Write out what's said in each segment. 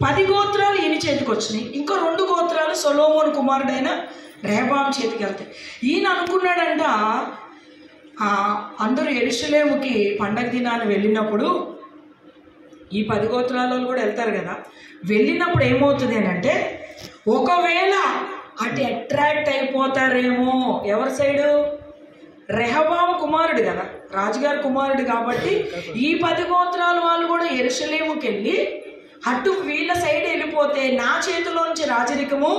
పది గోత్రాలు ఈయన చేతికి వచ్చినాయి. ఇంకో రెండు గోత్రాలు సొలోమోన్ కుమారుడైన రేబాం చేతికి వెళ్తాయి. ఈయన అనుకున్నాడంట అందరూ ఎరుసలేముకి పండగ దినాన్ని వెళ్ళినప్పుడు ఈ పది గోత్రాలలో కూడా వెళ్తారు కదా. వెళ్ళినప్పుడు ఏమవుతుంది అని అంటే ఒకవేళ అటు అట్రాక్ట్ అయిపోతారేమో. ఎవరి సైడు? రెహబాము కుమారుడు కదా రాజుగారి కుమారుడు కాబట్టి ఈ పది గోత్రాల వాళ్ళు కూడా ఎరుసలేముకెళ్ళి అటు వీళ్ళ సైడ్ వెళ్ళిపోతే నా చేతిలోంచి రాజరికము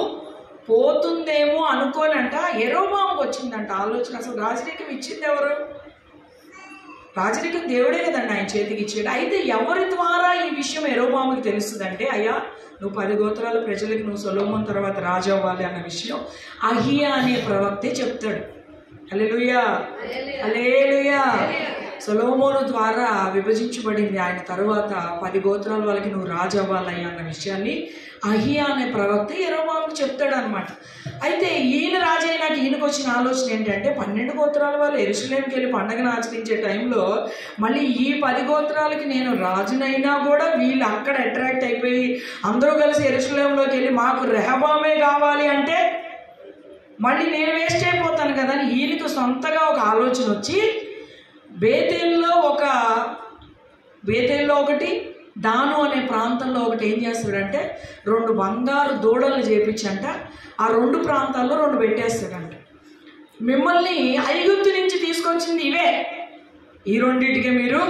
పోతుందేమో అనుకోనంట. ఎరోబాముకు వచ్చిందంట ఆలోచన. అసలు రాజరికం ఇచ్చింది ఎవరు? రాజరికం దేవుడే కదండి ఆయన చేతికి ఇచ్చాడు అయితే ఎవరి ద్వారా ఈ విషయం ఎరోబాముకి తెలుస్తుందంటే అయ్యా నువ్వు పది గోత్రాల ప్రజలకు నువ్వు సొలోమోన్ తర్వాత రాజు అవ్వాలి అన్న విషయం అహియా అనే ప్రవక్తే చెప్తాడు. అలెలుయా అలేలుయా సొలోమోను ద్వారా విభజించబడింది ఆయన తరువాత పది గోత్రాల వాళ్ళకి నువ్వు రాజు అవ్వాలి అన్న విషయాన్ని అహియా అనే ప్రవక్త ఎరోబాముకు చెప్తాడు అనమాట అయితే ఈయన రాజు అయినాక ఈయనకు వచ్చిన ఆలోచన ఏంటంటే పన్నెండు గోత్రాల వాళ్ళు ఎరుసలేంకి వెళ్ళి పండగను ఆచరించే టైంలో మళ్ళీ ఈ పది గోత్రాలకి నేను రాజునైనా కూడా వీళ్ళు అక్కడ అట్రాక్ట్ అయిపోయి అందరూ కలిసి ఎరుసలేంలోకి వెళ్ళి మాకు రెహబామే కావాలి అంటే మళ్ళీ నేను వేస్ట్ అయిపోతాను కదా అని ఈయనకు సొంతగా ఒక ఆలోచన వచ్చి బేతేల్లో ఒక బేతేల్లో ఒకటి దాను అనే ప్రాంతంలో ఒకటి ఏం చేస్తాడంటే రెండు బంగారు దూడలు చేపించంట. ఆ రెండు ప్రాంతాల్లో రెండు పెట్టేస్తాడంట. మిమ్మల్ని ఐగుప్తు నుంచి తీసుకొచ్చింది ఇవే. ఈ రెండింటికి మీరు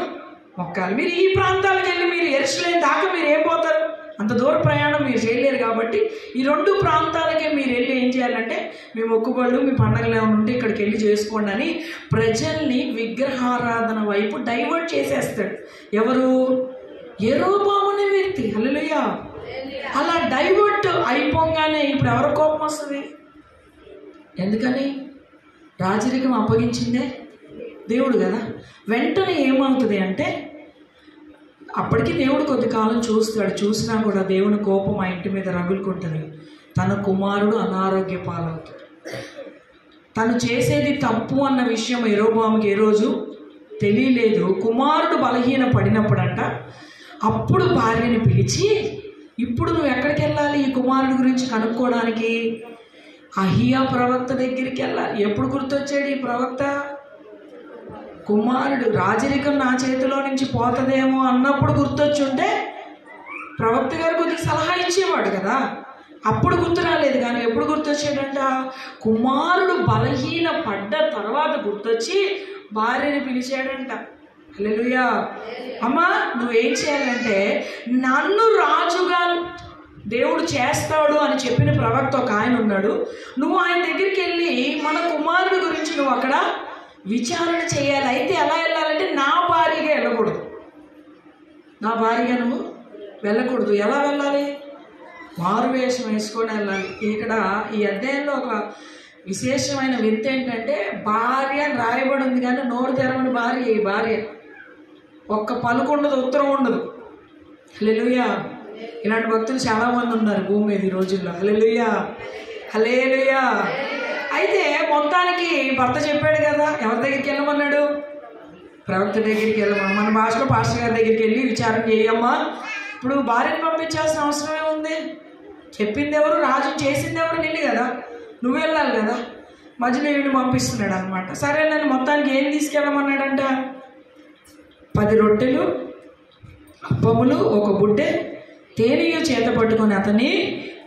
మొక్కాలి. మీరు ఈ ప్రాంతాలకు వెళ్ళి మీరు ఎరుసలేని దాకా మీరు ఏం పోతారు? అంత దూర ప్రయాణం మీరు చేయలేరు కాబట్టి ఈ రెండు ప్రాంతాలకే మీరు వెళ్ళి ఏం చేయాలంటే మీ మొక్కుబళ్ళు మీ పండగలు ఏమైనా ఉంటే ఇక్కడికి వెళ్ళి చేసుకోండి అని ప్రజల్ని విగ్రహారాధన వైపు డైవర్ట్ చేసేస్తాడు. ఎవరు? ఎరోబాము వ్యక్తి. హలోయా అలా డైవర్ట్ అయిపోగానే ఇప్పుడు ఎవరి కోపం వస్తుంది? ఎందుకని? రాజరికం అప్పగించిందే దేవుడు కదా. వెంటనే ఏమవుతుంది అంటే అప్పటికి దేవుడు కొద్ది కాలం చూస్తాడు. చూసినా కూడా దేవుని కోపం ఆ ఇంటి మీద రగులుకుంటుంది. తన కుమారుడు అనారోగ్య పాలవుతాడు. తను చేసేది తప్పు అన్న విషయం ఎరోబాముకి ఏ రోజు తెలియలేదు. కుమారుడు బలహీన పడినప్పుడంట అప్పుడు భార్యని పిలిచి ఇప్పుడు నువ్వు ఎక్కడికి వెళ్ళాలి ఈ కుమారుడి గురించి కనుక్కోవడానికి? అహియా ప్రవక్త దగ్గరికి వెళ్ళాలి. ఎప్పుడు గుర్తొచ్చాడు ఈ ప్రవక్త? కుమారుడు రాజరికం నా చేతిలో నుంచి పోతుందేమో అన్నప్పుడు గుర్తొచ్చుంటే ప్రవక్త గారు కొద్దిగా సలహా ఇచ్చేవాడు కదా. అప్పుడు గుర్తు రాలేదు కానీ ఎప్పుడు గుర్తొచ్చాడంట కుమారుడు బలహీన పడ్డ తర్వాత గుర్తొచ్చి భార్యని పిలిచాడంట. అల్లెలుయా అమ్మా నువ్వేం చేయాలంటే నన్ను రాజుగా దేవుడు చేస్తాడు అని చెప్పిన ప్రవక్త ఒక ఆయన ఉన్నాడు. నువ్వు ఆయన దగ్గరికి వెళ్ళి మన కుమారుడు గురించి నువ్వు అక్కడ విచారణ చేయాలి. అయితే ఎలా వెళ్ళాలంటే నా భార్యగా వెళ్ళకూడదు. నా భార్యగా నువ్వు వెళ్ళకూడదు. ఎలా వెళ్ళాలి? మారువేషం వేసుకొని వెళ్ళాలి. ఇక్కడ ఈ అధ్యాయంలో ఒక విశేషమైన వింత ఏంటంటే భార్య అని రాయబడి ఉంది కానీ నోరు తెరవని భార్య ఈ భార్య. ఒక్క పలుకు ఉండదు ఉత్తరం ఉండదు. హలెలుయా ఇలాంటి భక్తులు చాలామంది ఉన్నారు భూమి మీద ఈ రోజుల్లో. హలెలుయా హలేలుయా అయితే మొత్తానికి భర్త చెప్పాడు కదా ఎవరి దగ్గరికి వెళ్ళమన్నాడు? ప్రవక్త దగ్గరికి వెళ్ళమా? మన భాషలో పాస్టర్ గారి దగ్గరికి వెళ్ళి విచారం చేయమ్మా. ఇప్పుడు భార్యను పంపించాల్సిన అవసరమే ఉంది చెప్పింది ఎవరు? రాజు చేసింది ఎవరు? నిన్ను కదా. నువ్వు వెళ్ళాలి కదా. మధ్యలో ఈవిని పంపిస్తున్నాడు అనమాట సరే నన్ను మొత్తానికి ఏం తీసుకెళ్ళమన్నాడంట? పది రొట్టెలు అప్పములు ఒక బుడ్డె తేనెయు చేత పట్టుకొని అతన్ని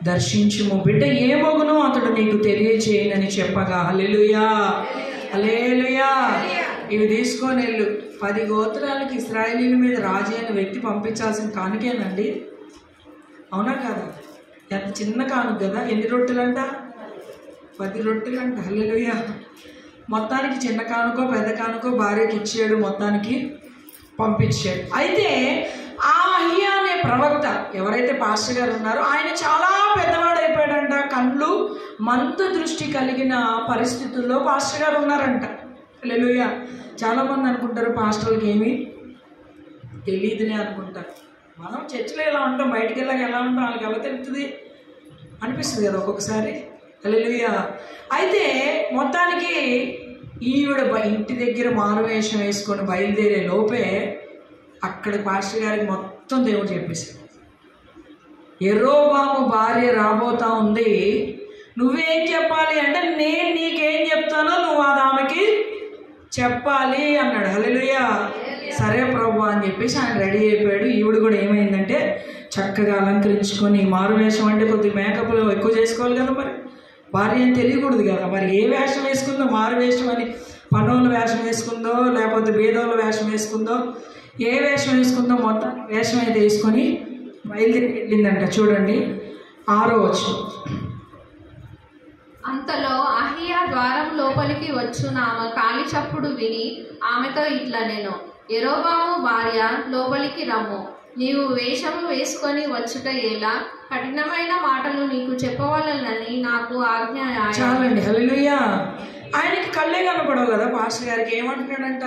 దర్శించుము. బిడ్డ ఏ మగునో అతడు నీకు తెలియచేయనని చెప్పగా హల్లెలూయా అలేలుయా ఇవి తీసుకొని వెళ్ళు. పది గోత్రాలకి ఇస్రాయలీల మీద రాజు అయిన వ్యక్తి పంపించాల్సిన కానుకేనండి. అవునా కాదా? ఎంత చిన్న కానుక కదా ఎన్ని రొట్టెలంట? పది రొట్టెలంట అల్లెలుయా మొత్తానికి చిన్న కానుకో పెద్ద కానుకో భార్యకి ఇచ్చాడు మొత్తానికి పంపించాడు. అయితే ఆ అయ్యా అనే ప్రవక్త ఎవరైతే పాస్టర్ గారు ఉన్నారో ఆయన చాలా పెద్దవాడైపోయాడంట. కళ్ళు మంత దృష్టి కలిగిన పరిస్థితుల్లో పాస్టర్ గారు ఉన్నారంట. లెలుయ చాలామంది అనుకుంటారు పాస్టర్లకి ఏమీ తెలియదునే అనుకుంటారు. మనం చర్చిలో ఎలా ఉంటాం? బయటికి వెళ్ళాక ఎలా ఉంటాం? వాళ్ళకి ఎలా తెలుస్తుంది? అనిపిస్తుంది కదా ఒక్కొక్కసారి. హల్లెలూయా. అయితే మొత్తానికి ఈవిడ ఇంటి దగ్గర మారువేషం వేసుకొని బయలుదేరే లోపే అక్కడ పాస్టర్ గారికి మొత్తం దేవుడు చెప్పేశాడు. ఎరోబాము భార్య రాబోతా ఉంది. నువ్వేం చెప్పాలి అంటే నేను నీకేం చెప్తానో నువ్వు అది ఆమెకి చెప్పాలి అన్నాడు. హలిలుయా సరే ప్రభు అని చెప్పేసి ఆయన రెడీ అయిపోయాడు. ఈవిడ కూడా ఏమైందంటే చక్కగా అలంకరించుకొని మారు వేషం అంటే కొద్దిగా మేకప్లు ఎక్కువ చేసుకోవాలి కదా మరి. భార్య అని తెలియకూడదు కదా. మరి ఏ వేషం వేసుకుందో మారు వేషం అని పనోళ్ళ వేషం వేసుకుందో లేకపోతే బేదోళ్ళ వేషం వేసుకుందో ఏ వేషం వేసుకుందో మొత్తం వేషం అయితే వేసుకొని బయలుదేరి వెళ్ళిందంట. చూడండి ఆరో వచ్చు అంతలో అహియా ద్వారం లోపలికి వచ్చున ఆమె కాలి చప్పుడు విని ఆమెతో ఇట్లా నేను ఎరోబాము భార్య లోపలికి రమ్ము. నీవు వేషము వేసుకొని వచ్చుట ఎలా? కఠినమైన మాటలు నీకు చెప్పవలనని నాకు ఆజ్ఞ చాలండి. హల్లెలూయా. ఆయనకి కళ్ళే కనపడవు కదా పాస్టర్ గారికి. ఏమంటున్నాడంట?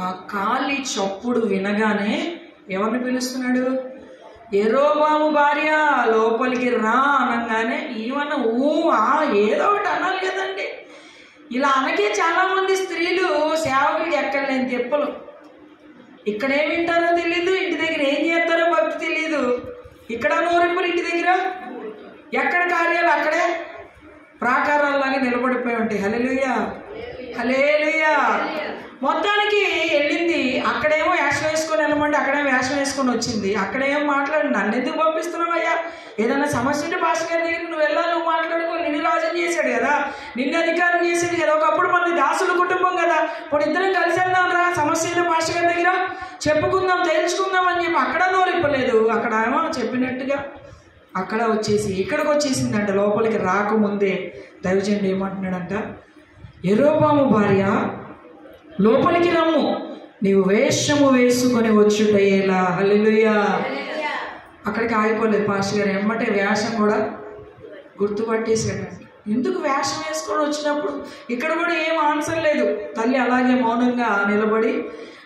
ఆ కాలి చప్పుడు వినగానే ఎవరిని పిలుస్తున్నాడు? ఎరోబాము భార్య లోపలికి రా అనగానే ఈవన్న ఊ ఆ ఏదో ఒకటి అనాలి కదండి. ఇలా అనకే చాలామంది స్త్రీలు సేవకుడికి ఎక్కడ లేని తెప్పలు. ఇక్కడ ఏం వింటారో తెలీదు ఇంటి దగ్గర ఏం చేస్తారో భక్తి తెలీదు. ఇక్కడ నోరింపులు ఇంటి దగ్గర? ఎక్కడ కార్యాలు అక్కడే? ప్రాకారాల్లాగా నిలబడిపోయి ఉంటాయి. హలెలుయా హలేలుయా మొత్తానికి వెళ్ళింది అక్కడేమో వేషం వేసుకొని వెళ్ళమంటే అక్కడేమో వేషం వేసుకొని వచ్చింది. అక్కడేం మాట్లాడి నన్ను ఎందుకు పంపిస్తున్నావయ్యా? ఏదైనా సమస్య ఉంటే భాష గారి దగ్గర నువ్వు వెళ్ళాలి నువ్వు మాట్లాడుకో నిన్ను రాజం చేశాడు కదా. నిన్ను అధికారం చేశాడు కదా. ఒకప్పుడు మన దాసుల కుటుంబం కదా. ఇప్పుడు ఇద్దరం కలిసి వెళ్దాం రా. సమస్య ఉంటే భాష గారి దగ్గర చెప్పుకుందాం తెలుసుకుందాం అని చెప్పి అక్కడ నోరిప్పలేదు. అక్కడ ఏమో చెప్పినట్టుగా అక్కడ వచ్చేసి ఇక్కడికి వచ్చేసిందంట. లోపలికి రాకముందే దైవజనుడు ఏమంటున్నాడంట ఎరోబాము భార్య లోపలికి రమ్ము. నీవు వేషము వేసుకొని వచ్చుటయ్యేలా హల్లెలూయా. అక్కడికి ఆగిపోలేదు పాస్టర్ గారు. ఎమ్మటే వేషం కూడా గుర్తుపట్టేశాడు ఎందుకు వేషం వేసుకొని వచ్చినప్పుడు? ఇక్కడ కూడా ఏం ఆన్సర్ లేదు. తల్లి అలాగే మౌనంగా నిలబడి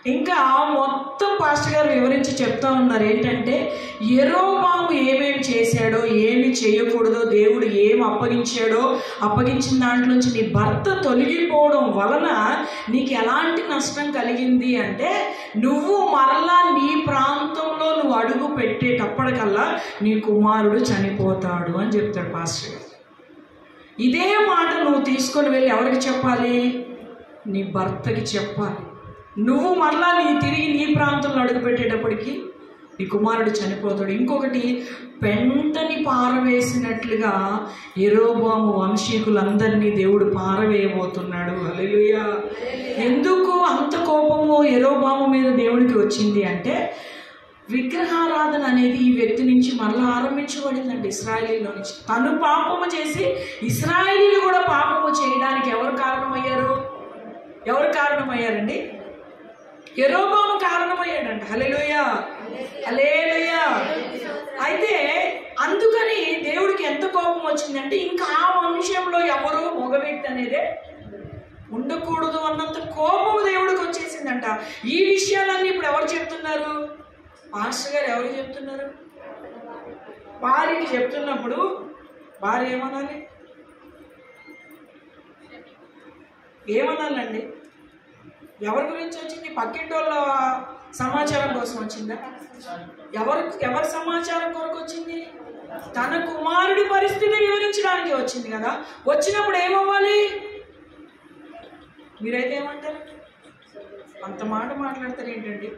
ఇంకా మొత్తం పాస్టర్ గారు వివరించి చెప్తా ఉన్నారు ఏంటంటే ఎరోబాము ఏమేమి చేశాడో ఏమి చేయకూడదో దేవుడు ఏం అప్పగించాడో అప్పగించిన దాంట్లో నుంచి నీ భర్త తొలగిపోవడం వలన నీకు ఎలాంటి నష్టం కలిగింది అంటే నువ్వు మరలా నీ ప్రాంతంలో నువ్వు అడుగు పెట్టేటప్పటికల్లా నీ కుమారుడు చనిపోతాడు అని చెప్తాడు పాస్టర్ గారు. ఇదే మాట నువ్వు తీసుకొని వెళ్ళి ఎవరికి చెప్పాలి? నీ భర్తకి చెప్పాలి. నువ్వు మరలా నీ తిరిగి నీ ప్రాంతంలో అడుగుపెట్టేటప్పటికి నీ కుమారుడు చనిపోతాడు. ఇంకొకటి పెంటని పారవేసినట్లుగా ఎరోబాము వంశీకులందరినీ దేవుడు పారవేయబోతున్నాడు. హల్లెలూయా. ఎందుకు అంత కోపము ఎరోబాము మీద దేవుడికి వచ్చింది అంటే విగ్రహారాధన అనేది ఈ వ్యక్తి నుంచి మరలా ఆరంభించబడిందండి ఇస్రాయలీలో నుంచి. తను పాపము చేసి ఇస్రాయలీలు కూడా పాపము చేయడానికి ఎవరు కారణమయ్యారు? ఎవరు కారణమయ్యారండి? ఎరోబాము కారణమయ్యాడంట హల్లెలూయా. హల్లెలూయా. అయితే అందుకని దేవుడికి ఎంత కోపం వచ్చిందంటే ఇంకా ఆ వంశంలో ఎవరు మగ వ్యక్తి అనేదే ఉండకూడదు అన్నంత కోపం దేవుడికి వచ్చేసిందంట. ఈ విషయాలన్నీ ఇప్పుడు ఎవరు చెప్తున్నారు? మాస్టర్ గారు ఎవరు చెప్తున్నారు? భార్యకి చెప్తున్నప్పుడు భార్య ఏమనాలి? ఏమనాలండి? ఎవరి గురించి వచ్చింది? పక్కింటి వాళ్ళ సమాచారం కోసం వచ్చిందా? ఎవరు ఎవరి సమాచారం కొరకు వచ్చింది? తన కుమారుడి పరిస్థితి వివరించడానికి వచ్చింది కదా. వచ్చినప్పుడు ఏమవ్వాలి? మీరైతే ఏమంటారు? అంత మాట మాట్లాడతారు ఏంటండి?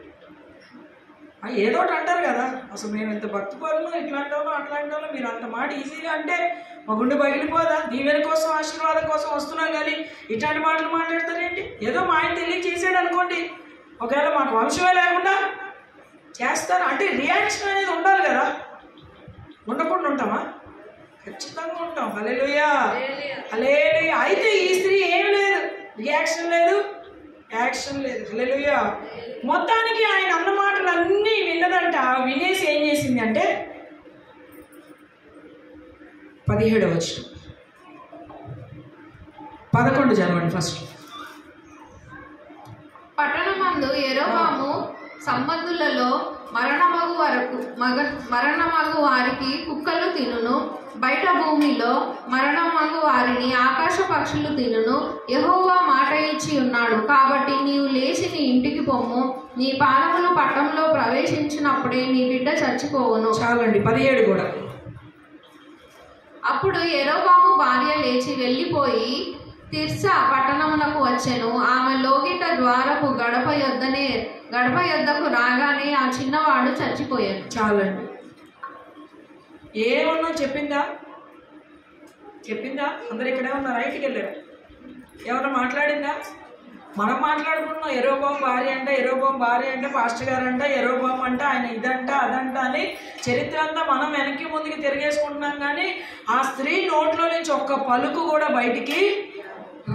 ఏదో ఒకటి అంటారు కదా. అసలు మేము ఇంత భక్తి ఇట్లాంటి వాళ్ళు అట్లాంటి వాళ్ళు మీరు అంత మాట ఈజీగా అంటే మా గుండె పగిలిపోదా? దీవెన కోసం ఆశీర్వాదం కోసం వస్తున్నాం కానీ ఇట్లాంటి మాటలు మాట్లాడతారేంటి ఏదో మా ఆయన తెలియ చేసాడు అనుకోండి. ఒకవేళ మాకు వంశమే లేకుండా చేస్తారు. అంటే రియాక్షన్ అనేది ఉండాలి కదా. ఉండకుండా ఉంటామా? ఖచ్చితంగా ఉంటాం. అలేలుయా హలేలుయా అయితే ఈ స్త్రీ ఏం లేదు. రియాక్షన్ లేదు. యాక్షన్ లేదు. అలేలుయా మొత్తానికి ఆయన అన్న మాటలు అన్నీ విన్నదంట వినేసి ఏం చేసింది అంటే పదిహేడవ వచ్చు పదకొండు చదవండి ఫస్ట్ పట్టణమందు ఎరోబాము సంబంధులలో మరణమగు వరకు మగ మరణమగు వారికి కుక్కలు తినును. బయట భూమిలో మరణమగు వారిని ఆకాశ పక్షులు తినును. యెహోవా మాట ఇచ్చి ఉన్నాడు. కాబట్టి నీవు లేచి నీ ఇంటికి పొమ్ము. నీ పాదములు పట్టంలో ప్రవేశించినప్పుడే నీ బిడ్డ చచ్చిపోవును. చాలండి పదిహేడు కూడా. అప్పుడు ఎరోబాము భార్య లేచి వెళ్ళిపోయి తిర్సా పట్టణమునకు వచ్చెను. ఆమె లోగిట ద్వారపు గడప యొద్దనే గడప యొద్దకు రాగానే ఆ చిన్నవాడు చచ్చిపోయాను చాలండి. ఏమన్నా చెప్పిందా? చెప్పిందా? అందరు ఇక్కడే ఉన్నారు రైట్కి వెళ్ళారు. ఎవరన్నా మాట్లాడిందా? మనం మాట్లాడుకున్నాం ఎరోబాం భార్య అంట ఎరోబాం భార్య అంటే పాస్టర్ గారు అంట ఎరోబాం అంట ఆయన ఇదంట అదంట అని చరిత్ర అంతా మనం వెనక్కి ముందుకి తిరిగేసుకుంటున్నాం కానీ ఆ స్త్రీ నోట్లో నుంచి ఒక్క పలుకు కూడా బయటికి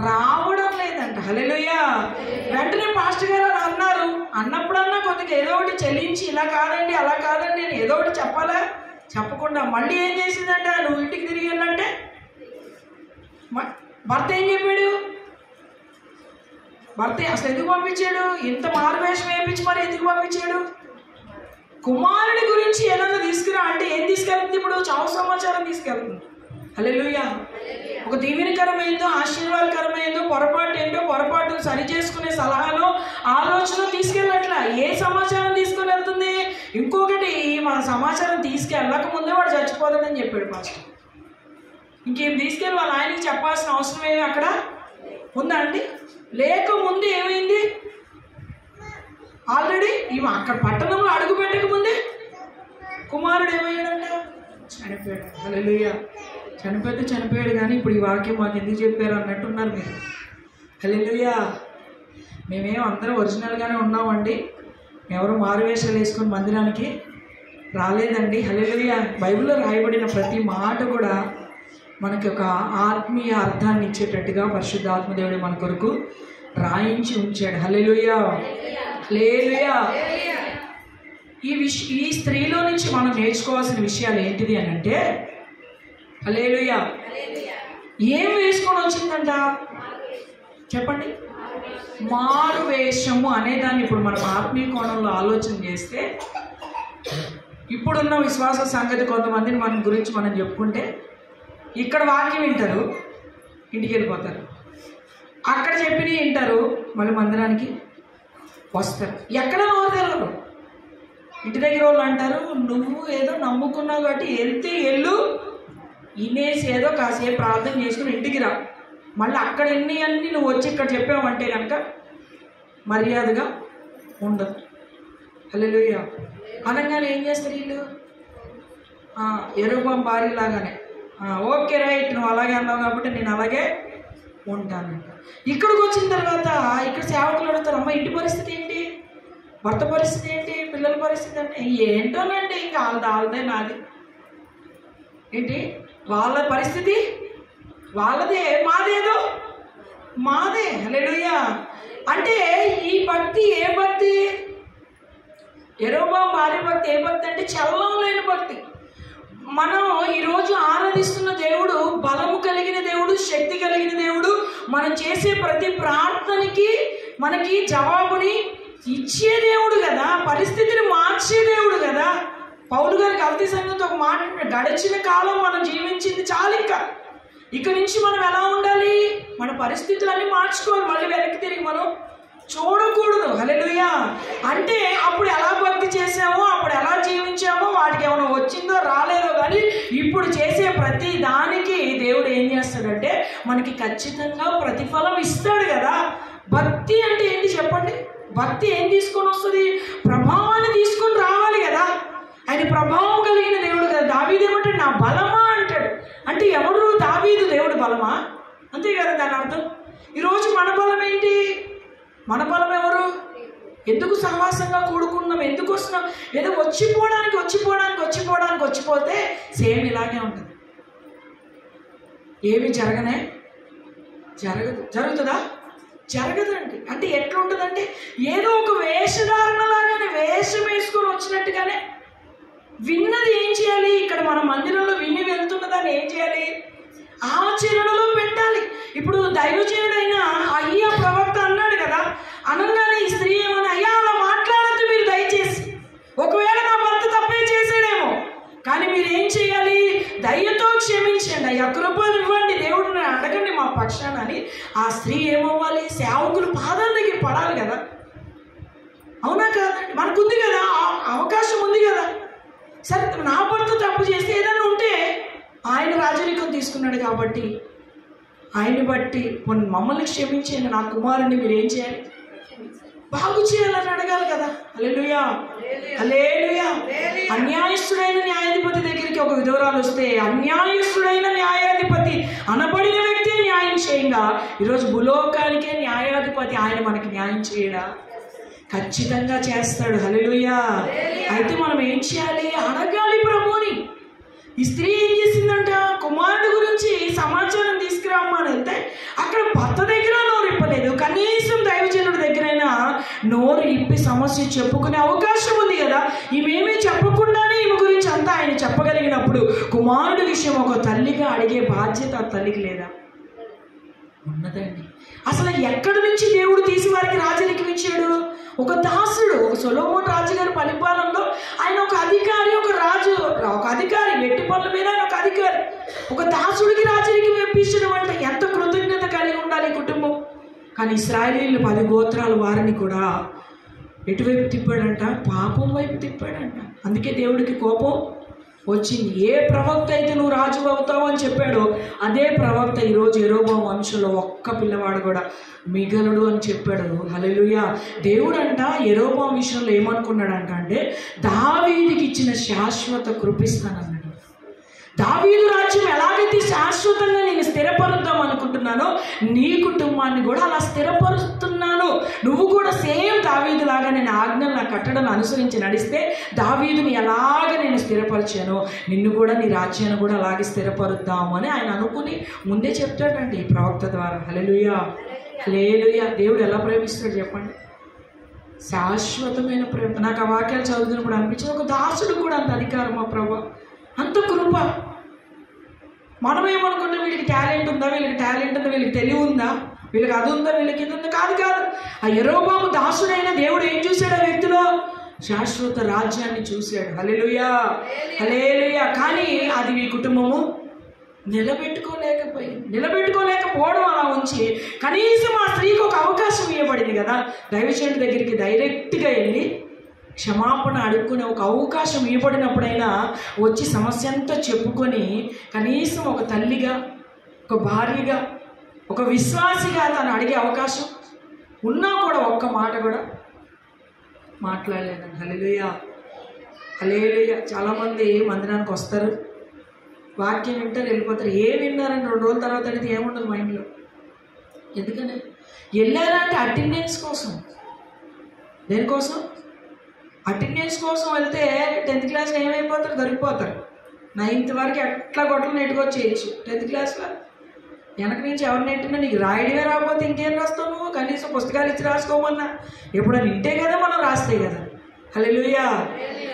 రావడం లేదంట. హలెలుయ్యా వెంటనే పాస్టర్ గారు అని అన్నారు. అన్నప్పుడన్నా కొద్దిగా ఏదో ఒకటి చెల్లించి ఇలా కాదండి అలా కాదండి నేను ఏదో ఒకటి చెప్పాలా? చెప్పకుండా మళ్ళీ ఏం చేసిందంట? నువ్వు ఇంటికి తిరిగి వెళ్ళంటే? భర్త ఏం చెప్పాడు? భర్త అసలు ఎందుకు పంపించాడు? ఇంత మారువేషం వేయించి మరి ఎందుకు పంపించాడు? కుమారుడి గురించి ఏదైనా తీసుకురా అంటే ఏం తీసుకెళ్తుంది ఇప్పుడు? చావు సమాచారం తీసుకెళ్తుంది. హల్లెలూయా. ఒక దీవెనకరమైందో ఆశీర్వాదకరమైందో పొరపాటు ఏంటో పొరపాటు సరి చేసుకునే సలహాలో ఆలోచన తీసుకెళ్ళట్లా. ఏ సమాచారం తీసుకుని వెళ్తుంది? ఇంకొకటి మన సమాచారం తీసుకెళ్ళక ముందే వాడు చచ్చిపోతాడని చెప్పాడు పాస్టర్ ఇంకేం తీసుకెళ్ళి వాళ్ళ ఆయనకి చెప్పాల్సిన అవసరం ఏమి అక్కడ? ఉందా అండి? లేక ముందు ఏమైంది? ఆల్రెడీ ఇవి అక్కడ పట్టణంలో అడుగు పెట్టక ముందే కుమారుడు ఏమయ్యాడంట? చనిపోయాడు. అలా చనిపోతే చనిపోయాడు కానీ ఇప్పుడు ఈ వాక్యం మాకు ఎందుకు చెప్పారు అన్నట్టున్నారు మీరు. హలెలుయా మేమేం అందరం ఒరిజినల్గానే ఉన్నామండి. ఎవరు మారువేషాలు వేసుకొని మందిరానికి రాలేదండి. హలెలుయా బైబిల్లో రాయబడిన ప్రతి మాట కూడా మనకి ఒక ఆత్మీయ అర్థాన్ని ఇచ్చేటట్టుగా పరిశుద్ధ ఆత్మదేవుడు మన కొరకు రాయించి ఉంచాడు. Hallelujah hallelujah. ఈ విష ఈ స్త్రీలో నుంచి మనం నేర్చుకోవాల్సిన విషయాలు ఏంటిది అని అంటే అలేలుయా ఏం వేసుకొని వచ్చిందంట? చెప్పండి. మారు వేషము అనేదాన్ని ఇప్పుడు మనం ఆత్మీయ కోణంలో ఆలోచన చేస్తే ఇప్పుడున్న విశ్వాస సంగతి కొంతమందిని మన గురించి మనం చెప్పుకుంటే ఇక్కడ వాక్యం వింటారు ఇంటికి వెళ్ళిపోతారు. అక్కడ చెప్పినవి వింటారు మళ్ళీ మందిరానికి వస్తారు. ఎక్కడ నోరు తెలవరు ఇంటి దగ్గర వాళ్ళు అంటారు నువ్వు ఏదో నమ్ముకున్నావు కాబట్టి వెళ్తే వెళ్ళు ఇనేసి ఏదో కాసేపు ప్రార్థన చేసుకుని ఇంటికి రా. మళ్ళీ అక్కడ ఎన్ని అన్ని నువ్వు వచ్చి ఇక్కడ చెప్పావంటే కనుక మర్యాదగా ఉండదు. హల్లెలూయా. అనగానే ఏం చేస్తారు వీళ్ళు? ఎరుపం భార్యలాగానే. ఓకే రైట్ నువ్వు అలాగే అన్నావు కాబట్టి నేను అలాగే ఉంటానంట. ఇక్కడికి వచ్చిన తర్వాత ఇక్కడ సేవకులు అడుగుతారు అమ్మ ఇంటి పరిస్థితి ఏంటి? భర్త పరిస్థితి ఏంటి? పిల్లల పరిస్థితి అంటే ఏంటోనండి ఇంకా వాళ్ళది వాళ్ళదే నాది. ఏంటి? వాళ్ళ పరిస్థితి వాళ్ళదే మాదేదో? మాదే హల్లెలూయా. అంటే ఈ భక్తి ఏ భక్తి? ఎరోబా భార్య భక్తి ఏ భక్తి అంటే చల్లం లేని భక్తి. మనం ఈరోజు ఆరాధిస్తున్న దేవుడు బలము కలిగిన దేవుడు శక్తి కలిగిన దేవుడు మనం చేసే ప్రతి ప్రార్థనకి మనకి జవాబుని ఇచ్చే దేవుడు కదా పరిస్థితిని మార్చే దేవుడు కదా. పౌలు గారి కల్తీ సంగతి ఒక మాట గడిచిన కాలం మనం జీవించింది చాలు ఇంకా. ఇక నుంచి మనం ఎలా ఉండాలి? మన పరిస్థితులన్నీ మార్చుకోవాలి మళ్ళీ వెనక్కి తిరిగి మనం చూడకూడదు. హల్లెలూయా. అంటే అప్పుడు ఎలా భక్తి చేసామో అప్పుడు ఎలా జీవించామో వాటికి ఏమైనా వచ్చిందో రాలేదో కానీ ఇప్పుడు చేసే ప్రతి దానికి దేవుడు ఏం చేస్తాడంటే మనకి ఖచ్చితంగా ప్రతిఫలం ఇస్తాడు కదా. భక్తి అంటే ఏంటి చెప్పండి? భక్తి ఏం తీసుకొని వస్తుంది? ప్రభావాన్ని తీసుకొని రావాలి కదా. ఆయన ప్రభావం కలిగిన దేవుడు కదా. దావీదు ఏమంటే నా బలమా అంటాడు. అంటే ఎవరు దావీదు దేవుడు బలమా? అంతే కదా దాని అర్థం. ఈరోజు మన బలం ఏంటి? మన బలం ఎవరు? ఎందుకు సహవాసంగా కూడుకున్నాం? ఎందుకు వస్తున్నాం? ఏదో వచ్చిపోవడానికి వచ్చిపోవడానికి వచ్చిపోవడానికి వచ్చిపోతే సేమ్ ఇలాగే ఉంటుంది. ఏమి జరగనే జరగదు. జరుగుతుందా? జరగదండి. అంటే ఎట్లుంటుందంటే ఏదో ఒక వేషధారణ లాగానే వేషం వేసుకొని వచ్చినట్టుగానే విన్నది ఏం చేయాలి? ఇక్కడ మన మందిరంలో విని వెళ్తున్న దాన్ని ఏం చేయాలి? ఆచరణలో పెట్టాలి. ఇప్పుడు దైవచేయుడైన అయ్యా ప్రవక్త అన్నాడు కదా అనగానే ఈ స్త్రీ ఏమైనా అయ్యా అలా మాట్లాడద్దు మీరు దయచేసి. ఒకవేళ నా భర్త తప్పే చేసాడేమో కానీ మీరు ఏం చేయాలి? దయతో క్షమించండి. అయ్యా కృపలు ఇవ్వండి. దేవుడిని అడగండి మా పక్షాన అని ఆ స్త్రీ ఏమవ్వాలి? సేవకులు పాదాల దగ్గర పడాలి కదా. అవునా కదా? మనకుంది కదా అవకాశం ఉంది కదా. తీసుకున్నాడు కాబట్టి ఆయన్ని బట్టి కొన్ని మమ్మల్ని క్షమించండి నా కుమారుని మీరు ఏం చేయాలి? బాగు చేయాలని అడగాలి కదా. అలెలుయా అలేలుయా అన్యాయస్తుడైన న్యాయాధిపతి దగ్గరికి ఒక విధవరాలు వస్తే అన్యాయస్తుడైన న్యాయాధిపతి అనబడిన వ్యక్తి న్యాయం చేయంగా ఈరోజు భూలోకానికే న్యాయాధిపతి ఆయన మనకి న్యాయం చేయడా? ఖచ్చితంగా చేస్తాడు. హల్లెలూయా. అయితే మనం ఏం చేయాలి? అడగాలి ప్రభుని ఈ స్త్రీ ఏం చేసిందంట? కుమారుడు గురించి సమాచారం తీసుకురామ్మని వెళ్తే అక్కడ భర్త దగ్గర నోరు ఇప్పలేదు కనీసం దైవజనుడి దగ్గరైనా నోరు ఇప్పి సమస్య చెప్పుకునే అవకాశం ఉంది కదా. ఈమెమీ చెప్పకుండానే ఈమె గురించి అంతా ఆయన చెప్పగలిగినప్పుడు కుమారుడి విషయం ఒక తల్లిగా అడిగే బాధ్యత ఆ తల్లికి లేదా? ఉన్నదండి. అసలు ఎక్కడి నుంచి దేవుడు తీసి వారికి రాజరికం ఇచ్చాడు ఒక దాసుడు ఒక సొలోమోన్ రాజుగారి పరిపాలనలో ఆయన ఒక అధికారి ఒక రాజు ఒక అధికారి వెట్టి పనుల మీద ఆయన ఒక అధికారి. ఒక దాసుడికి రాజునికి ఇప్పించడం అంటే ఎంత కృతజ్ఞత కలిగి ఉండాలి కుటుంబం? కానీ ఇస్రాయలీలు పది గోత్రాలు వారిని కూడా ఎటువైపు తిప్పాడంట? పాపం వైపు తిప్పాడంట. అందుకే దేవుడికి కోపం వచ్చింది ఏ ప్రవక్త అయితే నువ్వు రాజు అవుతావు? అని చెప్పాడో. అదే ప్రవక్త ఈరోజు ఎరోబో మనుషుల్లో ఒక్క పిల్లవాడు కూడా మిగలడు అని చెప్పాడు. హల్లెలూయా. దేవుడు అంట ఎరోబో విషయంలో ఏమనుకున్నాడంట అంటే దావీదికి ఇచ్చిన శాశ్వత కృపిస్తానన్నాడు దావీదు రాజ్యం ఎలాగైతే శాశ్వతంగా నేను స్థిరపరుద్దాం అనుకుంటున్నానో నీ కుటుంబాన్ని కూడా అలా స్థిరపరుస్తున్నాను. నువ్వు కూడా సేమ్ దావీదు లాగా నేను ఆజ్ఞలు నా కట్టడను అనుసరించి నడిస్తే దావీదుని ఎలాగ నేను స్థిరపరిచానో నిన్ను కూడా నీ రాజ్యాన్ని కూడా అలాగే స్థిరపరుద్దాము అని ఆయన అనుకుని ముందే చెప్తాడండి ఈ ప్రవక్త ద్వారా. హలెలుయా హలేలుయా దేవుడు ఎలా ప్రేమిస్తాడు చెప్పండి? శాశ్వతమైన ప్రేమ. నాకు ఆ వాక్యాలు చదువుతున్నప్పుడు అనిపించింది. ఒక దాసుడు కూడా అంత అధికారం మా ప్రభావ అంత కృప మనం ఏమనుకుంటాం వీళ్ళకి టాలెంట్ ఉందా వీళ్ళకి టాలెంట్ ఉందా వీళ్ళకి తెలివి ఉందా వీళ్ళకి అది ఉందా వీళ్ళకి ఇది ఉందా? కాదు కాదు. ఆ ఎరోబాము దాసుడైన దేవుడు ఏం చూశాడు ఆ వ్యక్తిలో? శాశ్వత రాజ్యాన్ని చూశాడు. హలేలుయా హలేలుయా కానీ అది మీ కుటుంబము నిలబెట్టుకోలేకపోయి నిలబెట్టుకోలేకపోవడం అలా ఉంచి కనీసం ఆ స్త్రీకి ఒక అవకాశం ఇవ్వబడింది కదా. దైవచేంటి దగ్గరికి డైరెక్ట్గా వెళ్ళి క్షమాపణ అడుక్కునే ఒక అవకాశం ఇవ్వబడినప్పుడైనా వచ్చి సమస్య అంతా చెప్పుకొని కనీసం ఒక తల్లిగా ఒక భార్యగా ఒక విశ్వాసిగా తను అడిగే అవకాశం ఉన్నా కూడా ఒక్క మాట కూడా మాట్లాడలేదండి హలేలుయ హలేలుయ చాలామంది మందిరానికి వస్తారు. వాక్యం వింటారు వెళ్ళిపోతారు. ఏం విన్నారని రెండు రోజుల తర్వాత అనేది ఏముండదు మైండ్లో. ఎందుకని? వెళ్ళారంటే అటెండెన్స్ కోసం. దేనికోసం? అటెండెన్స్ కోసం వెళ్తే టెన్త్ క్లాస్లో ఏమైపోతారు? దొరికిపోతారు. నైన్త్ వరకు ఎట్లా గొట్టలు నెట్టుకొచ్చేయచ్చు? టెన్త్ క్లాస్లో? వెనక నుంచి ఎవరు నెట్టినా నీకు రాయడమే రాకపోతే ఇంకేం రాస్తావు నువ్వు? కనీసం పుస్తకాలు ఇచ్చి రాసుకోమన్నా? ఎప్పుడైనా ఇంటే కదా మనం రాస్తే కదా? హల్లెలూయా!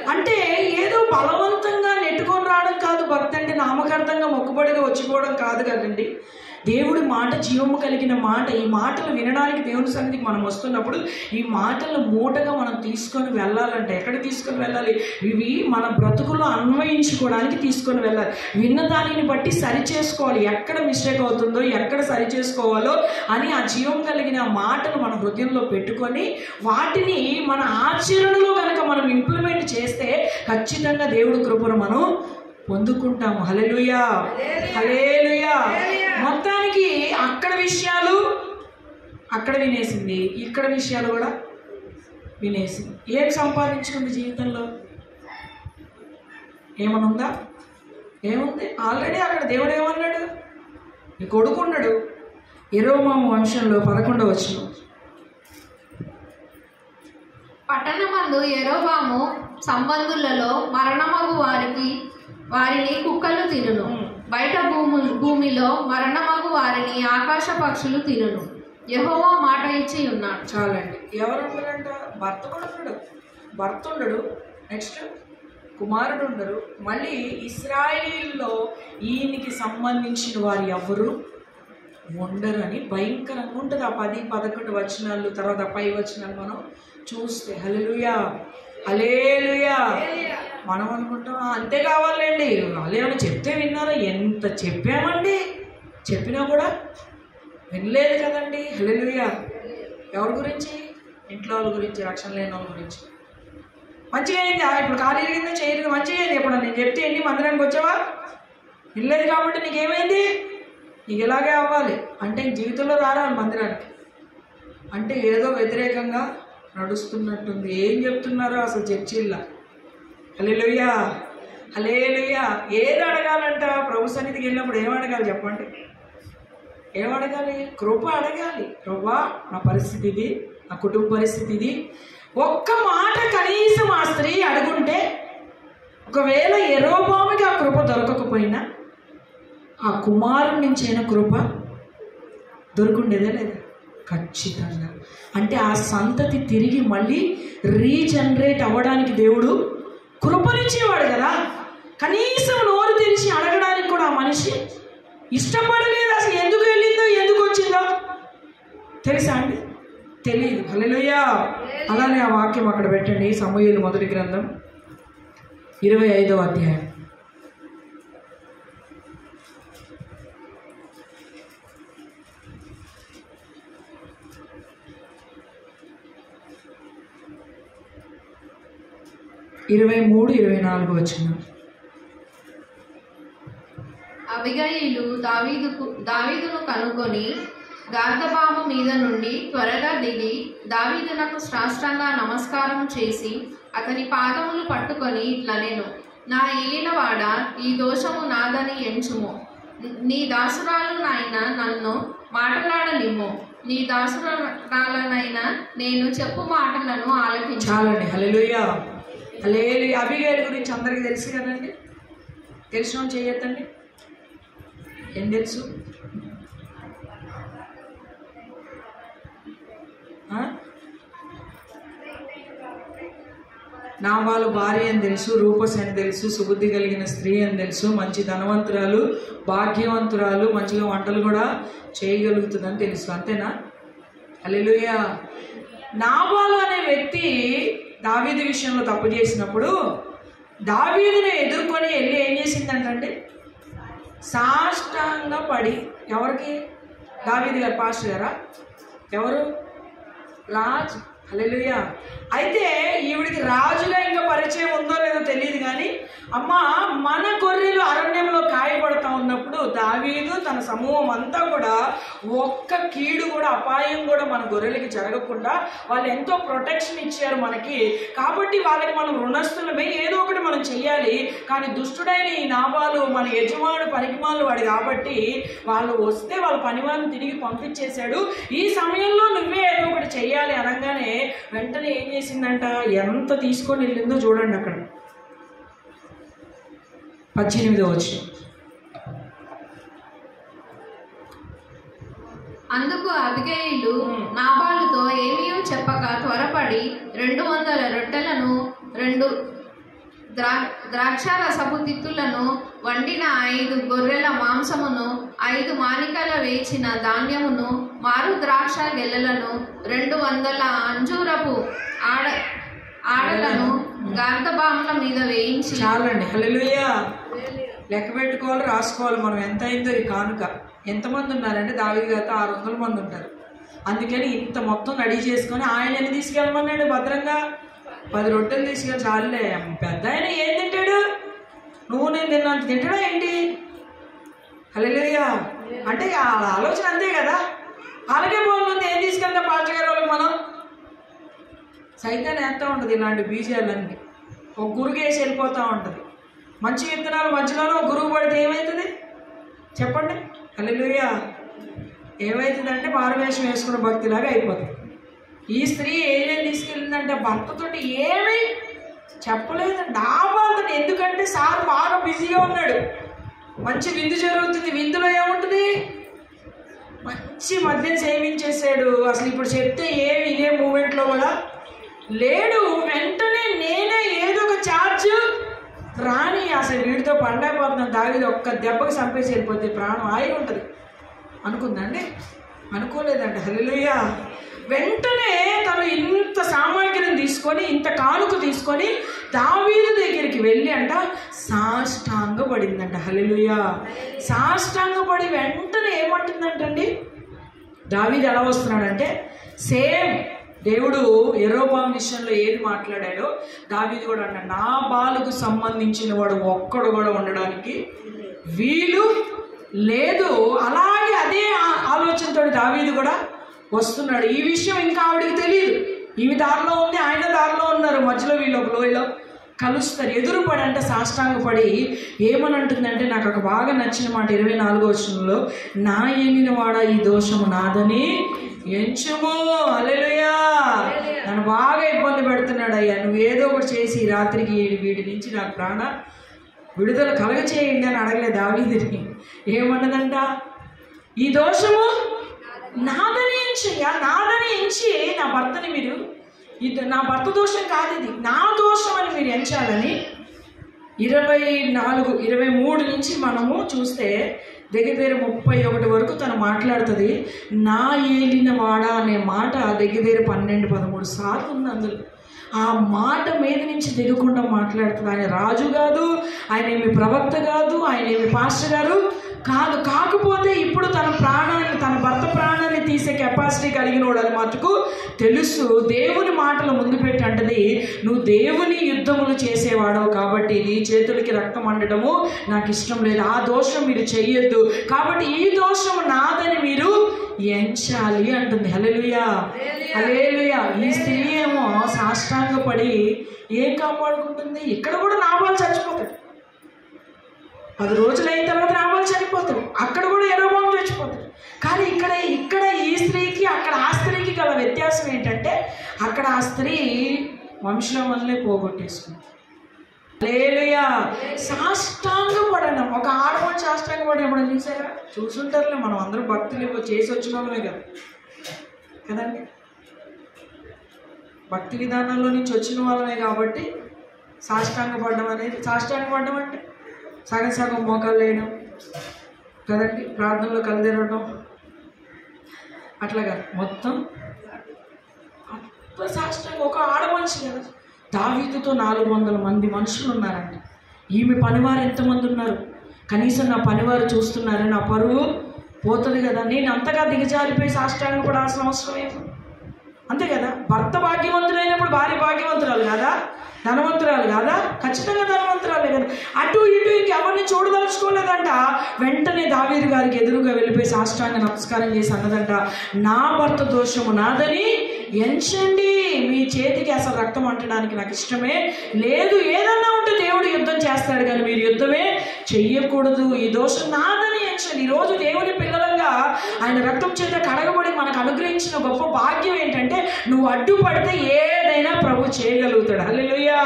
అంటే ఏదో బలవంతంగా నెట్టుకొని రావడం కాదు భక్తి అంటే నామకార్థంగా మొక్కుబడిగా వచ్చిపోవడం కాదు కదండి. దేవుడి మాట జీవము కలిగిన మాట ఈ మాటలు వినడానికి దేవుని సన్నిధికి మనం వస్తున్నప్పుడు ఈ మాటలు మూటగా మనం తీసుకొని వెళ్ళాలంటే ఎక్కడ తీసుకొని వెళ్ళాలి? ఇవి మన బ్రతుకులో అన్వయించుకోవడానికి తీసుకొని వెళ్ళాలి. విన్న దానిని బట్టి సరి చేసుకోవాలి ఎక్కడ మిస్టేక్ అవుతుందో ఎక్కడ సరి చేసుకోవాలో అని ఆ జీవం కలిగిన మాటను మన హృదయంలో పెట్టుకొని వాటిని మన ఆచరణలో కనుక మనం ఇంప్లిమెంట్ చేస్తే ఖచ్చితంగా దేవుడి కృపను మనం పొందుకుంటాము. హలెలుయా హలేలుయా మొత్తానికి అక్కడ విషయాలు అక్కడ వినేసింది. ఇక్కడ విషయాలు కూడా వినేసింది. ఏం సంపాదించుకుంది జీవితంలో? ఏమన్నా ఉందా ఏముంది? ఆల్రెడీ అక్కడ దేవుడు ఏమన్నాడు? నీ కొడుకున్నాడు ఇరోమామ వంశంలో పదకొండవ వచ్చిన పట్టణమందు ఎరోబాము సంబంధులలో మరణమగు వారికి వారిని కుక్కలు తినును. బయట భూము భూమిలో మరణమగు వారిని ఆకాశ పక్షులు తినును. యెహోవా మాట ఇచ్చి ఉన్నాడు. చాలండి. ఎవరు ఉన్నారంట భర్త కూడా ఉన్నాడు భర్త ఉండడు. నెక్స్ట్ కుమారుడు ఉండరు. మళ్ళీ ఇస్రాయేలీల్లో ఈయనకి సంబంధించిన వారు ఎవరు? ఉండరు అని భయంకరంగా ఉంటుంది. ఆ పది పదకొండు వచనాలు తర్వాత పై వచనాలు మనం చూస్తే. హలెలుయా హలేలుయా మనం అనుకుంటాం "ఆ, అంతే కావాలండి. ఏమైనా చెప్తే విన్నారా? ఎంత చెప్పామండి? చెప్పినా కూడా వినలేదు కదండి. హల్లెలూయా. ఎవరి గురించి? ఇంట్లో వాళ్ళ గురించి రక్షణ లేని వాళ్ళ గురించి. మంచిగా అయింది. ఇప్పుడు ఖాళీ అడిగిందో చేయలేదు మంచిగా అయింది. ఇప్పుడు నేను చెప్తే ఎన్ని మందిరానికి వచ్చావా? వినలేదు కాబట్టి నీకేమైంది? నీకు ఇలాగే అవ్వాలి. అంటే జీవితంలో రారాలి మందిరానికి. అంటే ఏదో వ్యతిరేకంగా నడుస్తున్నట్టుంది. ఏం చెప్తున్నారో అసలు చర్చిల్లా. హలేలుయ్యా హలేలుయ్యా ఏది అడగాలంట? ప్రభు సన్నిధికి వెళ్ళినప్పుడు ఏం అడగాలి చెప్పండి? ఏం అడగాలి? కృప అడగాలి. ప్రభా నా పరిస్థితి ఇది నా కుటుంబ పరిస్థితి ఇది ఒక్క మాట కనీసం ఆ స్త్రీ అడుగుంటే ఒకవేళ ఎరోబామికి ఆ కృప దొరకకపోయినా ఆ కుమారుడి నుంచి అయిన కృప దొరుకుండేదే లేదా? ఖచ్చితంగా అంటే ఆ సంతతి తిరిగి మళ్ళీ రీజనరేట్ అవ్వడానికి దేవుడు కృపనిచ్చేవాడు కదా. కనీసం నోరు తెరిచి అడగడానికి కూడా ఆ మనిషి ఇష్టపడలేదు. అసలు ఎందుకు వెళ్ళిందో ఎందుకు వచ్చిందో. తెలుసా అండి? తెలియదు హలోయా అలానే ఆ వాక్యం అక్కడ పెట్టండి. సమూహలు మొదటి గ్రంథం ఇరవై ఐదవ అధ్యాయం. ఇరవై మూడు ఇరవై నాలుగు వచ్చిన. అబిగయిలు దావీదుకు దావీదును కనుకొని గార్ధబాము మీద నుండి త్వరగా దిగి దావీదునకు సాష్టాంగా నమస్కారం చేసి అతని పాదములు పట్టుకొని ఇట్లా నేను నా ఏలినవాడ ఈ దోషము నాదని ఎంచుము. నీ దాసురాలు నాయన నన్ను మాటలాడనిమ్ము. నీ దాసురాలనైనా నేను చెప్పు మాటలను ఆలకించు. చాలండి. లేలు హల్లెలూయా గురించి అందరికీ తెలుసు కదండి? తెలిసిన చేయొద్దండి? ఏం తెలుసు? నా వాళ్ళు భార్య అని తెలుసు రూపస్ అని తెలుసు సుబుద్ధి కలిగిన స్త్రీ అని తెలుసు మంచి ధనవంతురాలు భాగ్యవంతురాలు మంచిగా వంటలు కూడా చేయగలుగుతుందని తెలుసు. అంతేనా? అల్లెలుయా నాబాలు అనే వ్యక్తి దావీది విషయంలో తప్పు చేసినప్పుడు దావీదుని ఎదుర్కొని వెళ్ళి ఏం చేసిందంటే సాష్టాంగ పడి ఎవరికి? దావీది గారు పాస్టర్ గారా? ఎవరు? రాజ్ హల్లెలూయా. అయితే ఈవిడికి రాజుగా ఇంకా పరిచయం ఉందో లేదో తెలియదు కానీ అమ్మ మన గొర్రెలు అరణ్యంలో కాయపడతా ఉన్నప్పుడు దావీదు తన సమూహం అంతా కూడా ఒక్క కీడు కూడా అపాయం కూడా మన గొర్రెలకి జరగకుండా వాళ్ళు ఎంతో ప్రొటెక్షన్ ఇచ్చారు మనకి. కాబట్టి వాళ్ళకి మనం రుణస్థులమే ఏదో ఒకటి మనం చెయ్యాలి. కానీ దుష్టుడైన ఈ నాబాలు మన యజమాను పనికిమాలు వాడు కాబట్టి వాళ్ళు వస్తే వాళ్ళ పనివాళ్ళని తిరిగి పంపించేశాడు. ఈ సమయంలో నువ్వే ఏదో ఒకటి చెయ్యాలి అనగానే వెంటనే ఏం చేసిందంట? ఎంత తీసుకొని వెళ్ళిందో చూడండి అక్కడ. పద్దెనిమిదో వచ్చి అందుకు అబిగేయులు నాబాలుతో ఏమీ చెప్పక త్వరపడి రెండు వందల రొట్టెలను రెండు ద్రా ద్రాక్ష రసపు తిత్తులను వండిన ఐదు గొర్రెల మాంసమును ఐదు మానికల వేచిన ధాన్యమును మారు ద్రాక్ష గెల్లలను రెండు వందల అంజూరపు ఆడ ఆడలను గార్ధబాముల మీద వేయించి చాలండి. హల్లెలూయా. లెక్క పెట్టుకోవాలి రాసుకోవాలి మనం. ఎంత అయిందో ఈ కానుక. ఎంతమంది ఉన్నారంటే దావిది గారితో ఆరు వందల మంది ఉంటారు. అందుకని ఇంత మొత్తం రెడీ చేసుకొని ఆయనని తీసుకెళ్ళమన్నాడు? భద్రంగా? పది రొట్టెలు తీసుకెళ్ళి చాలులే. పెద్ద ఆయన ఏం తింటాడు? నువ్వు నేను నిన్నంత తింటడా ఏంటి? హల్లెలూయా. అంటే వాళ్ళ ఆలోచన అంతే కదా. అలాగే బాగుంది ఏం తీసుకెళ్తాం పాస్టర్ వాళ్ళకి మనం? సైతాన్ని ఎంత ఉంటుంది ఇలాంటి బీజాలన్నీ. ఒక గురుగు వేసి వెళ్ళిపోతూ ఉంటుంది. మంచి విత్తనాలు మధ్యలోనే ఒక గురువు పడితే ఏమవుతుంది చెప్పండి. హల్లెలూయా. ఏమవుతుందంటే మారువేషం వేసుకున్న భక్తిలాగా అయిపోతుంది ఈ స్త్రీ ఏం తీసుకెళ్ళిందంటే భర్తతోటి ఏమీ చెప్పలేదు డాబాతను ఎందుకంటే సార్ బాగా బిజీగా ఉన్నాడు. మంచి విందు జరుగుతుంది. విందులో ఏముంటుంది? మంచి మద్యం సేవించేసాడు అసలు ఇప్పుడు చెప్తే ఏమి ఇదే మూమెంట్లో కూడా లేడు. వెంటనే నేనే ఏదో ఒక ఛార్జ్ రాని అసలు వీడితో పండైపోతున్నాను దావిది ఒక్క దెబ్బకి చంపేసి వెళ్ళిపోతే ప్రాణం ఆగి ఉంటుంది. అనుకుందండి అనుకోలేదండి. హల్లెలూయా. వెంటనే తను ఇంత సామాగ్రిని తీసుకొని ఇంత కానుక తీసుకొని దావీదు దగ్గరికి వెళ్ళి అంట సాష్టాంగ పడిందంట సాష్టాంగపడి సాష్టాంగ పడి వెంటనే ఏమంటుందంటండి? దావీదు ఎలా వస్తున్నాడంటే సేమ్ దేవుడు ఎరోబాం విషయంలో ఏది మాట్లాడాడో దావీది కూడా అంట నా బాలకు సంబంధించిన వాడు ఒక్కడు కూడా ఉండడానికి వీలు లేదు. అలాగే అదే ఆలోచనతో దావీది కూడా వస్తున్నాడు. ఈ విషయం ఇంకా ఆవిడకి తెలియదు ఈమె దారిలో ఉంది ఆయన దారిలో ఉన్నారు. మధ్యలో వీళ్ళు ఒక లోయలో కలుస్తారు. ఎదురుపడి అంటే సాష్టాంగపడి ఏమని అంటుందంటే నాకు ఒక బాగా నచ్చిన మాట ఇరవై నాలుగో వచనంలో నా ఎన్నిన వాడ ఈ దోషము నాదని ఎంచుము. అలెలుయా నన్ను బాగా ఇబ్బంది పెడుతున్నాడు అయ్యా నువ్వు ఏదో ఒకటి చేసి రాత్రికి వీడి నుంచి నాకు ప్రాణ విడుదల కలగ చేయండి అని అడగలేదు దావీదిని. ఏమన్నదంట? ఈ దోషము నాదని ఎంచయ్యా నాదని ఎంచి నా భర్తని మీరు ఇది నా భర్త దోషం కాదు ఇది. నా దోషం అని మీరు ఎంచాలని ఇరవై నాలుగు ఇరవై మూడు నుంచి మనము చూస్తే దగ్గర దగ్గర ముప్పై ఒకటి వరకు తను మాట్లాడుతుంది. నా ఏలిన వాడ అనే మాట దగ్గర దగ్గర పన్నెండు పదమూడు సార్లు ఉంది అందులో. ఆ మాట మీద నుంచి దిగకుండా మాట్లాడుతుంది. ఆయన రాజు కాదు ఆయన ఏమి ప్రవక్త కాదు ఆయన ఏమి పాస్టర్ గారు కాదు కాకపోతే ఇప్పుడు తన ప్రాణాన్ని తన భర్త ప్రాణాన్ని తీసే కెపాసిటీ కలిగినోడు అని మటుకు తెలుసు దేవుని మాటలు ముందు పెట్టి అంటది నువ్వు దేవుని యుద్ధములు చేసేవాడవు కాబట్టి నీ చేతులకి రక్తం అండటము నాకు ఇష్టం లేదు. ఆ దోషం మీరు చెయ్యొద్దు. కాబట్టి ఈ దోషం నాదని మీరు ఎంచాలి అంటుంది. హల్లెలూయా. హల్లెలూయా. ఈ స్త్రీ ఏమో సాష్టాంగపడి ఏం కాపాడుకుంటుంది? ఇక్కడ కూడా నాబాలు చచ్చిపోతాడు. పది రోజులు అయిన తర్వాత రామాలు చనిపోతాడు అక్కడ కూడా ఎరోబాబు చచ్చిపోతాడు కానీ ఇక్కడ ఇక్కడ ఈ స్త్రీకి అక్కడ ఆ స్త్రీకి గల వ్యత్యాసం ఏంటంటే అక్కడ ఆ స్త్రీ వంశమల్లే పోగొట్టేసుకుంది. లేలుయా సాష్టాంగ పడడం ఒక ఆడవాళ్ళు సాష్టాంగ పడడం ఎప్పుడు చూసారా? చూసుంటారులే మనం అందరం భక్తులు ఇప్పుడు చేసి వచ్చిన వాళ్ళమే కదా. కదండి? భక్తి విధానంలో నుంచి వచ్చిన వాళ్ళమే కాబట్టి సాష్టాంగ పడడం అనేది సాష్టాంగ పడడం అంటే? సగం సగం మోకాలు వేయడం కదండి? ప్రార్థనలో కలిదిరడం అట్లాగా మొత్తం శాస్త్రంగా ఒక ఆడ మనిషి కదా. దావీదుతో నాలుగు వందల మంది మనుషులు ఉన్నారండి. ఈమె పనివారు ఎంతమంది ఉన్నారు? కనీసం నా పనివారు చూస్తున్నారు? నా పరువు పోతుంది కదా. నేను అంతగా దిగజారిపోయి సాష్టాంగ పడాల్సిన అవసరం ఏమి అంతే కదా? భర్త భాగ్యవంతుడైనప్పుడు భార్య భాగ్యవంతురాలు కదా? ధనవంతురాలు కాదా? ఖచ్చితంగా ధనవంతురాలే కదా. అటు ఇటు ఇంకెవరిని చూడదలుచుకోలేదంట. వెంటనే దావీరు గారికి ఎదురుగా వెళ్ళిపోయి సాష్టాంగ నమస్కారం చేసి అన్నదంట నా భర్త దోషము నాదని ఎంచండి. మీ చేతికి అసలు రక్తం అంటడానికి నాకు ఇష్టమే లేదు. ఏదన్నా ఉంటే దేవుడు యుద్ధం చేస్తాడు కానీ మీరు యుద్ధమే చెయ్యకూడదు. ఈ దోషం నాదని ఎంచండి. ఈరోజు దేవుని పిల్లలంగా ఆయన రక్తం చేత కడగబడి మనకు అనుగ్రహించిన గొప్ప భాగ్యం ఏంటంటే నువ్వు అడ్డుపడితే ఏదైనా ప్రభు చేయగలుగుతాడు. హల్లెలూయా.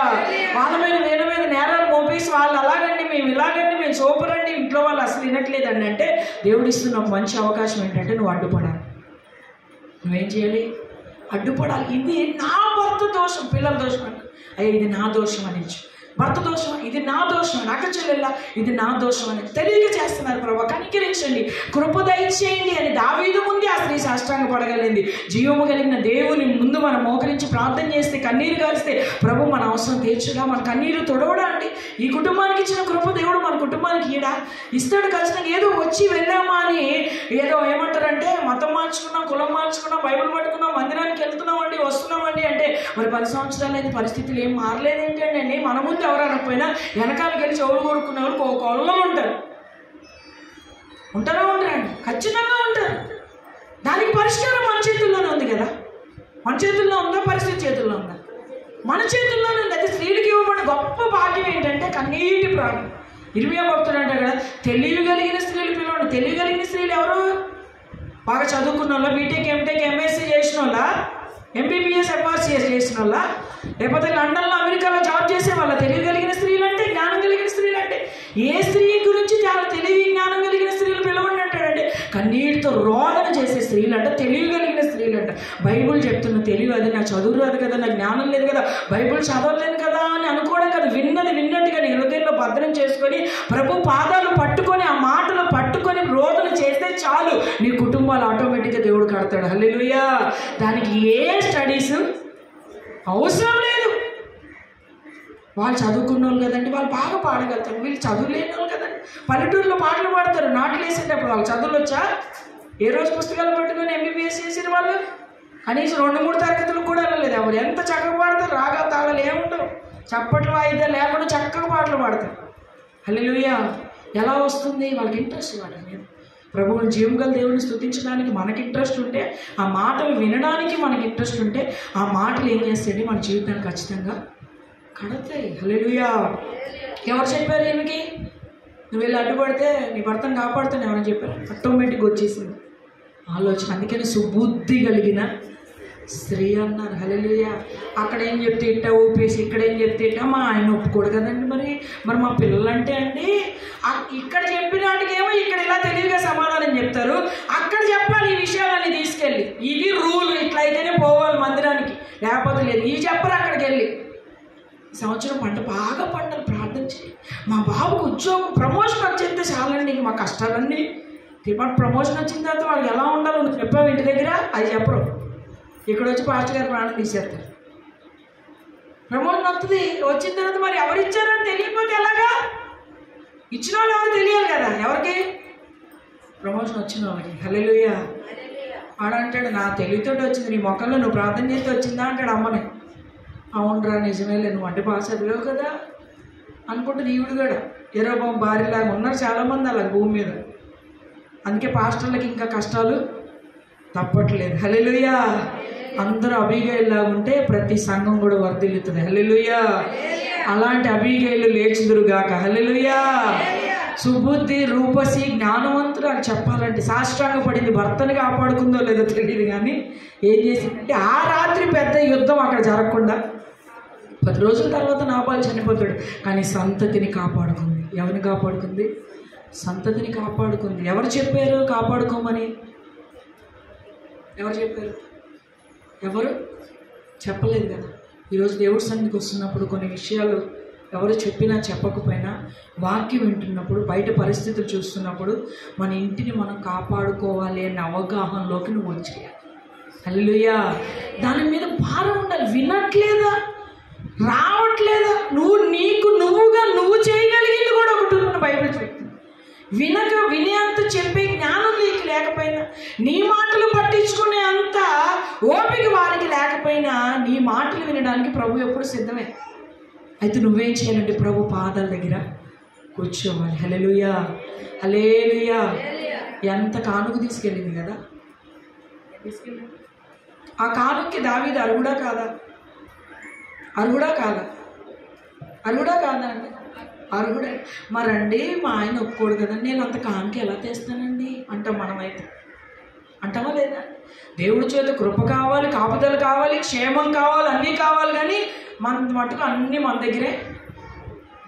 వాళ్ళ మీద నేను మీద నేరాలు మోపేసి వాళ్ళు అలాగండి మేము ఇలాగండి మేము సూపర్ ఇంట్లో వాళ్ళు అసలు వినట్లేదండి. అంటే దేవుడు ఇస్తున్న ఒక మంచి అవకాశం ఏంటంటే నువ్వు అడ్డుపడాలి. నువ్వేం చేయాలి? అడ్డుపడాలి. ఇది నా భర్త దోషం పిల్లల దోషం. అంట అయ్యా ఇది నా దోషం అని భర్త దోషం ఇది నా దోషం నాకు చెల్లెల్లా? ఇది నా దోషం అని తెలియక చేస్తున్నారు ప్రభా. కనికరించండి. కృప దయచేయండి అని దావీదు ముందే ఆ స్త్రీ సాష్టాంగ పడగలిగింది. జీవము కలిగిన దేవుని ముందు మనం మోకరించి ప్రార్థన చేస్తే కన్నీరు కాలిస్తే ప్రభు మన అవసరం తీర్చుగా మన కన్నీరు తొడవడా అండి? ఈ కుటుంబానికి ఇచ్చిన కృప దేవుడు మన కుటుంబానికి ఈడా ఇస్తాడు ఖచ్చితంగా ఏదో వచ్చి వెళ్ళామా అని ఏదో ఏమంటారంటే మతం మార్చుకున్నాం కులం మార్చుకున్నాం బైబిల్ పట్టుకున్నాం మందిరానికి వెళ్తున్నామండి వస్తున్నామండి అంటే మరి పది సంవత్సరాలు అయితే పరిస్థితులు ఏం మారలేదేంటండి మన ముందు ఎవరు అనకపోయినా వెనకాల గడిచి చెవులు కొడుకున్న వాళ్ళు ఒక కొలంలో ఉంటారు. ఉంటారా ఉంటారండి ఖచ్చితంగా ఉంటారు. దానికి పరిష్కారం మన చేతుల్లోనే ఉంది కదా. మన చేతుల్లో ఉందా? పరిస్థితి చేతుల్లో ఉందా? మన చేతుల్లోనే ఉంది. అయితే స్త్రీలకు ఇవ్వబడిన గొప్ప భాగ్యం ఏంటంటే కన్నీటి ప్రాణం. ఇరిమియా భక్తుడు అంటారు కదా తెలియగలిగిన స్త్రీలు పిలవండి. తెలియగలిగిన స్త్రీలు ఎవరు? బాగా చదువుకున్న వాళ్ళ బీటెక్ ఎంటెక్ ఎంఎస్సీ చేసిన వాళ్ళ ఎంబీబీఎస్ ఎంఆర్సీఎస్ చేసిన వాళ్ళ లేకపోతే లండన్లో అమెరికాలో జాబ్ చేసే వాళ్ళ తెలియగలిగిన స్త్రీలు అంటే జ్ఞానం కలిగిన స్త్రీలు అంటే ఏ స్త్రీ గురించి చాలా తెలివి జ్ఞానం కలిగిన స్త్రీలు పిలవండి అంటాడంటే కన్నీటితో రోదన చేసే స్త్రీలు అంటే తెలియగలిగిన స్త్రీలు అంట బైబుల్ చెప్తున్న తెలివి అది నా చదువు రాదు కదా నాకు జ్ఞానం లేదు కదా బైబుల్ చదవలేదు కదా అని అనుకోవడం కదా. విన్నది విన్నట్టుగా నీ హృదయంలో భద్రం చేసుకొని ప్రభు పాదాలు పట్టుకొని ఆ మాటలు పట్టుకొని రోదన చేస్తే చాలు. నీ కుటుంబాలు ఆటోమేటిక్గా దేవుడు కడతాడు. హల్లెలుయా! దానికి ఏ స్టడీస్ అవసరం లేదు. వాళ్ళు చదువుకున్న వాళ్ళు కదండి వాళ్ళు బాగా పాడగలుగుతారు. వీళ్ళు చదువు లేని వాళ్ళు కదండి. పల్లెటూరులో పాటలు పాడతారు. నాట్లు వేసేటప్పుడు వాళ్ళు చదువులు వచ్చా? ఏ రోజు పుస్తకాలు పట్టుకొని ఎంబీబీఎస్ చేసిన వాళ్ళు? కనీసం రెండు మూడు తరగతులు కూడా వెళ్ళలేదు. ఎవరు ఎంత చక్కగా పాడతారు? రాగా తాళాలు ఏముండవు చప్పట్లు వాయిద్యాలు లేకుండా చక్కగా పాటలు పాడతారు. హల్లెలూయా! ఎలా వస్తుంది? వాళ్ళకి ఇంట్రెస్ట్ వాటి మీద ప్రభువుని జీవగల దేవుని స్థుతించడానికి మనకి ఇంట్రెస్ట్ ఉంటే ఆ మాటలు వినడానికి మనకి ఇంట్రెస్ట్ ఉంటే ఆ మాటలు ఏం చేస్తాయండి? మన జీవితాన్ని ఖచ్చితంగా కడతాయి. హలెలుయా ఎవరు చెప్పారు ఏమికి నువ్వు వెళ్ళి అడ్డుపడితే నీ భర్తను కాపాడుతాను ఎవరని చెప్పారు? ఆటోమేటిక్గా వచ్చేసింది. ఆలోచన. అందుకని సుబుద్ధి కలిగిన స్త్రీ అన్నారు. హల్లెలూయా. అక్కడ ఏం చెప్తే ఇట్ట ఊపేసి ఇక్కడ ఏం చెప్తే ఇట్ట మా ఆయన ఒప్పుకోడు కదండి మరి. మరి మా పిల్లలంటే అండి ఆ- ఇక్కడ చెప్పినాటికేమో ఇక్కడ ఇలా తెలివిగా సమాధానం చెప్తారు. అక్కడ చెప్పాలి ఈ విషయాలన్నీ తీసుకెళ్ళి. ఇది రూల్ ఇట్లా అయితేనే పోవాలి మందిరానికి. లేకపోతే లేదు. ఇవి చెప్పరు అక్కడికి వెళ్ళి సంవత్సరం పంట బాగా పంటలు ప్రార్థన చేయి. మా బాబుకు ఉద్యోగం ప్రమోషన్ వచ్చేస్తే చాలండి. మా కష్టాలన్నీ. మాకు ప్రమోషన్ వచ్చిన తర్వాత వాళ్ళు ఎలా ఉండాలో చెప్పావు ఇంటి దగ్గర? అది చెప్పరు. ఇక్కడ వచ్చి పాస్టర్ గారు ప్రాణం తీసేస్తారు ప్రమోషన్ వస్తుంది. వచ్చిన తర్వాత మరి ఎవరిచ్చారని తెలియకపోతే ఎలాగా? ఇచ్చిన వాళ్ళు ఎవరు తెలియాలి కదా ఎవరికి? ప్రమోషన్ వచ్చిన వాళ్ళకి హల్లెలూయ. ఆడంటాడు నా తెలివితోటి వచ్చింది నీ మొక్కల్లో నువ్వు ప్రార్థన చేస్తే వచ్చిందా అంటాడు అమ్మని. అవునరా నిజమేలే నువ్వు అంటే బాగా చదివావు కదా అనుకుంటుంది ఈవిడు కూడా. ఎరోబాబు భార్యలాగా ఉన్నారు చాలామంది అలా భూమి మీద. అందుకే పాస్టర్లకి ఇంకా కష్టాలు తప్పట్లేదు. హల్లెలూయా. అందరూ అభిగేయులాగా ఉంటే ప్రతి సంఘం కూడా వర్ధిల్లుతుంది. హల్లెలూయా. అలాంటి అభిగేయులు లేచుదురుగాక. హల్లెలూయా. సుబుద్ధి రూపసి జ్ఞానవంతుడు అని చెప్పాలంటే సాష్టాంగ పడింది భర్తని కాపాడుకుందో లేదో తెలియదు కానీ ఏం చేసిందంటే ఆ రాత్రి పెద్ద యుద్ధం అక్కడ జరగకుండా పది రోజుల తర్వాత నాబాలు చనిపోతాడు. కానీ సంతతిని కాపాడుకుంది. ఎవరిని కాపాడుకుంది? సంతతిని కాపాడుకుంది. ఎవరు చెప్పారు కాపాడుకోమని? ఎవరు చెప్పారు? ఎవరు? చెప్పలేదు కదా. ఈరోజు దేవుడి సన్నిధికి వస్తున్నప్పుడు కొన్ని విషయాలు ఎవరు చెప్పినా చెప్పకపోయినా వాక్యం వింటున్నప్పుడు బయట పరిస్థితులు చూస్తున్నప్పుడు మన ఇంటిని మనం కాపాడుకోవాలి అనే అవగాహనలోకి నువ్వు వచ్చేయాలి హల్లెలూయా. దాని మీద భారం ఉండాలి. వినట్లేదా? రావట్లేదా? నువ్వు నీకు నువ్వుగా నువ్వు చేయగలిగింది కూడా ఒకటి ఉన్న మన బైబిల్ చెప్తుంది. వినక వినే అంత చెప్పే జ్ఞానం నీకు లేకపోయినా నీ మాటలు పట్టించుకునే అంత ఓపిక వారికి లేకపోయినా నీ మాటలు వినడానికి ప్రభు ఎప్పుడు సిద్ధమే. అయితే నువ్వేం చేయాలంటే ప్రభు పాదాల దగ్గర కూర్చోవాలి. హలెలుయా హలేలుయా ఎంత కానుక తీసుకెళ్ళింది కదా. ఆ కానుక్కి దావీది అరుగుడా కాదా? అరుగుడా కాదా? అరుగుడా కాదా అండి? అరుగుడే మరండి మా ఆయన ఒప్పుకోడు కదండి నేను అంత కానుక ఎలా తెస్తానండి? అంటాం మనమైతే. అంటావా లేదా? దేవుడి చేత కృప కావాలి కాపుదలు కావాలి క్షేమం కావాలి అన్నీ కావాలి కానీ మన మటుకు అన్నీ మన దగ్గరే.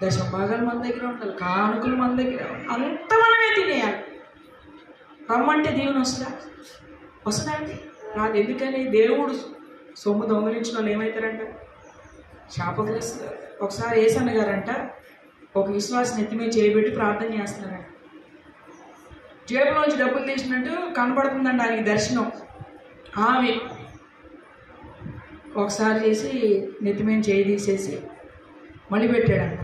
దశభాగాలు మన దగ్గర ఉండాలి కానుకలు మన దగ్గర అంత మనమే తినేయాలి. రమ్మంటే దేవుని వస్తుందా? వస్తుందా అండి? రాదు. ఎందుకని? దేవుడు సొమ్ము దొంగలించిన వాళ్ళు ఏమవుతారంట శాపగ్రస్తులు. ఒకసారి ఏసన్న గారంట ఒక విశ్వాసం ఎత్తిమే మీద చేయబెట్టి ప్రార్థన చేస్తున్నారంట. జేబులోంచి డబ్బులు తీసినట్టు కనపడుతుందండి ఆయనకి దర్శనం. ఆమె ఒకసారి చేసి నెత్తి మీద చేయి తీసేసి మళ్ళీ పెట్టాడంట.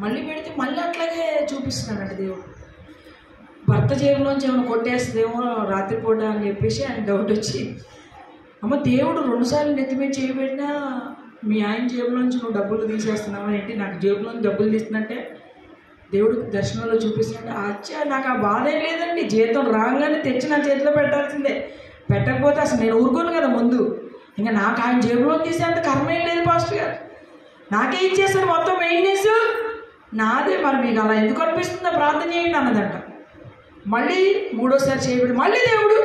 మళ్ళీ పెడితే మళ్ళీ అట్లాగే చూపిస్తున్నాడంట దేవుడు. భర్త జేబులోంచి ఏమైనా కొట్టేస్తుందేమో రాత్రిపూట అని చెప్పేసి ఆయన డౌట్ వచ్చి అమ్మ దేవుడు రెండుసార్లు నెత్తి మీద చేయబెట్టినా మీ ఆయన జేబులోంచి నువ్వు డబ్బులు తీసేస్తున్నావు ఏంటి? నాకు జేబులోంచి డబ్బులు తీస్తున్నట్టే దేవుడు దర్శనంలో చూపిస్తుంటే అచ్చా నాకు ఆ బాధ ఏం లేదండి. జీతం రాగానే తెచ్చి నా చేతిలో పెట్టాల్సిందే. పెట్టకపోతే అసలు నేను ఊరుకోను కదా ముందు. ఇంకా నాకు ఆయన జేబులో తీసేంత కర్మ ఏం లేదు పాస్టర్ గారు. నాకే ఇచ్చేస్తాడు మొత్తం మెయింటెనెన్స్ నాదే మరి మీకు అలా ఎందుకు అనిపిస్తుందో ప్రార్థన చేయండి అన్నదంట. మళ్ళీ మూడోసారి చేయబడి మళ్ళీ దేవుడు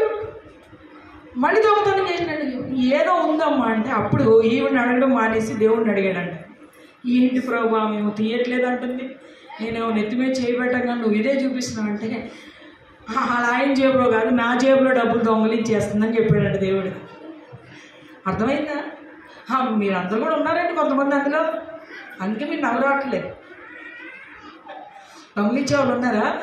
మళ్ళీ దొంగతనం చేసినట్టు ఏదో ఉందమ్మా అంటే అప్పుడు ఈవిని అడగడం మానేసి దేవుడిని అడిగాడంట. ఏంటి ప్రభా మేము తీయట్లేదు అంటుంది. నేను నెత్తి మీద చేయబెట్టగా నువ్వు ఇదే చూపిస్తున్నావు అంటే "ఆ, అలా ఆయన జేబులో కాదు నా జేబులో డబ్బులు దొంగలించేస్తుందని చెప్పాడంట దేవుడు. అర్థమైందా? "ఆ, మీరు అందరూ కూడా ఉన్నారండి కొంతమంది అందులో. అందుకే మీరు నవ్వు రావట్లేదు. దొంగలించే వాళ్ళు ఉన్నారా?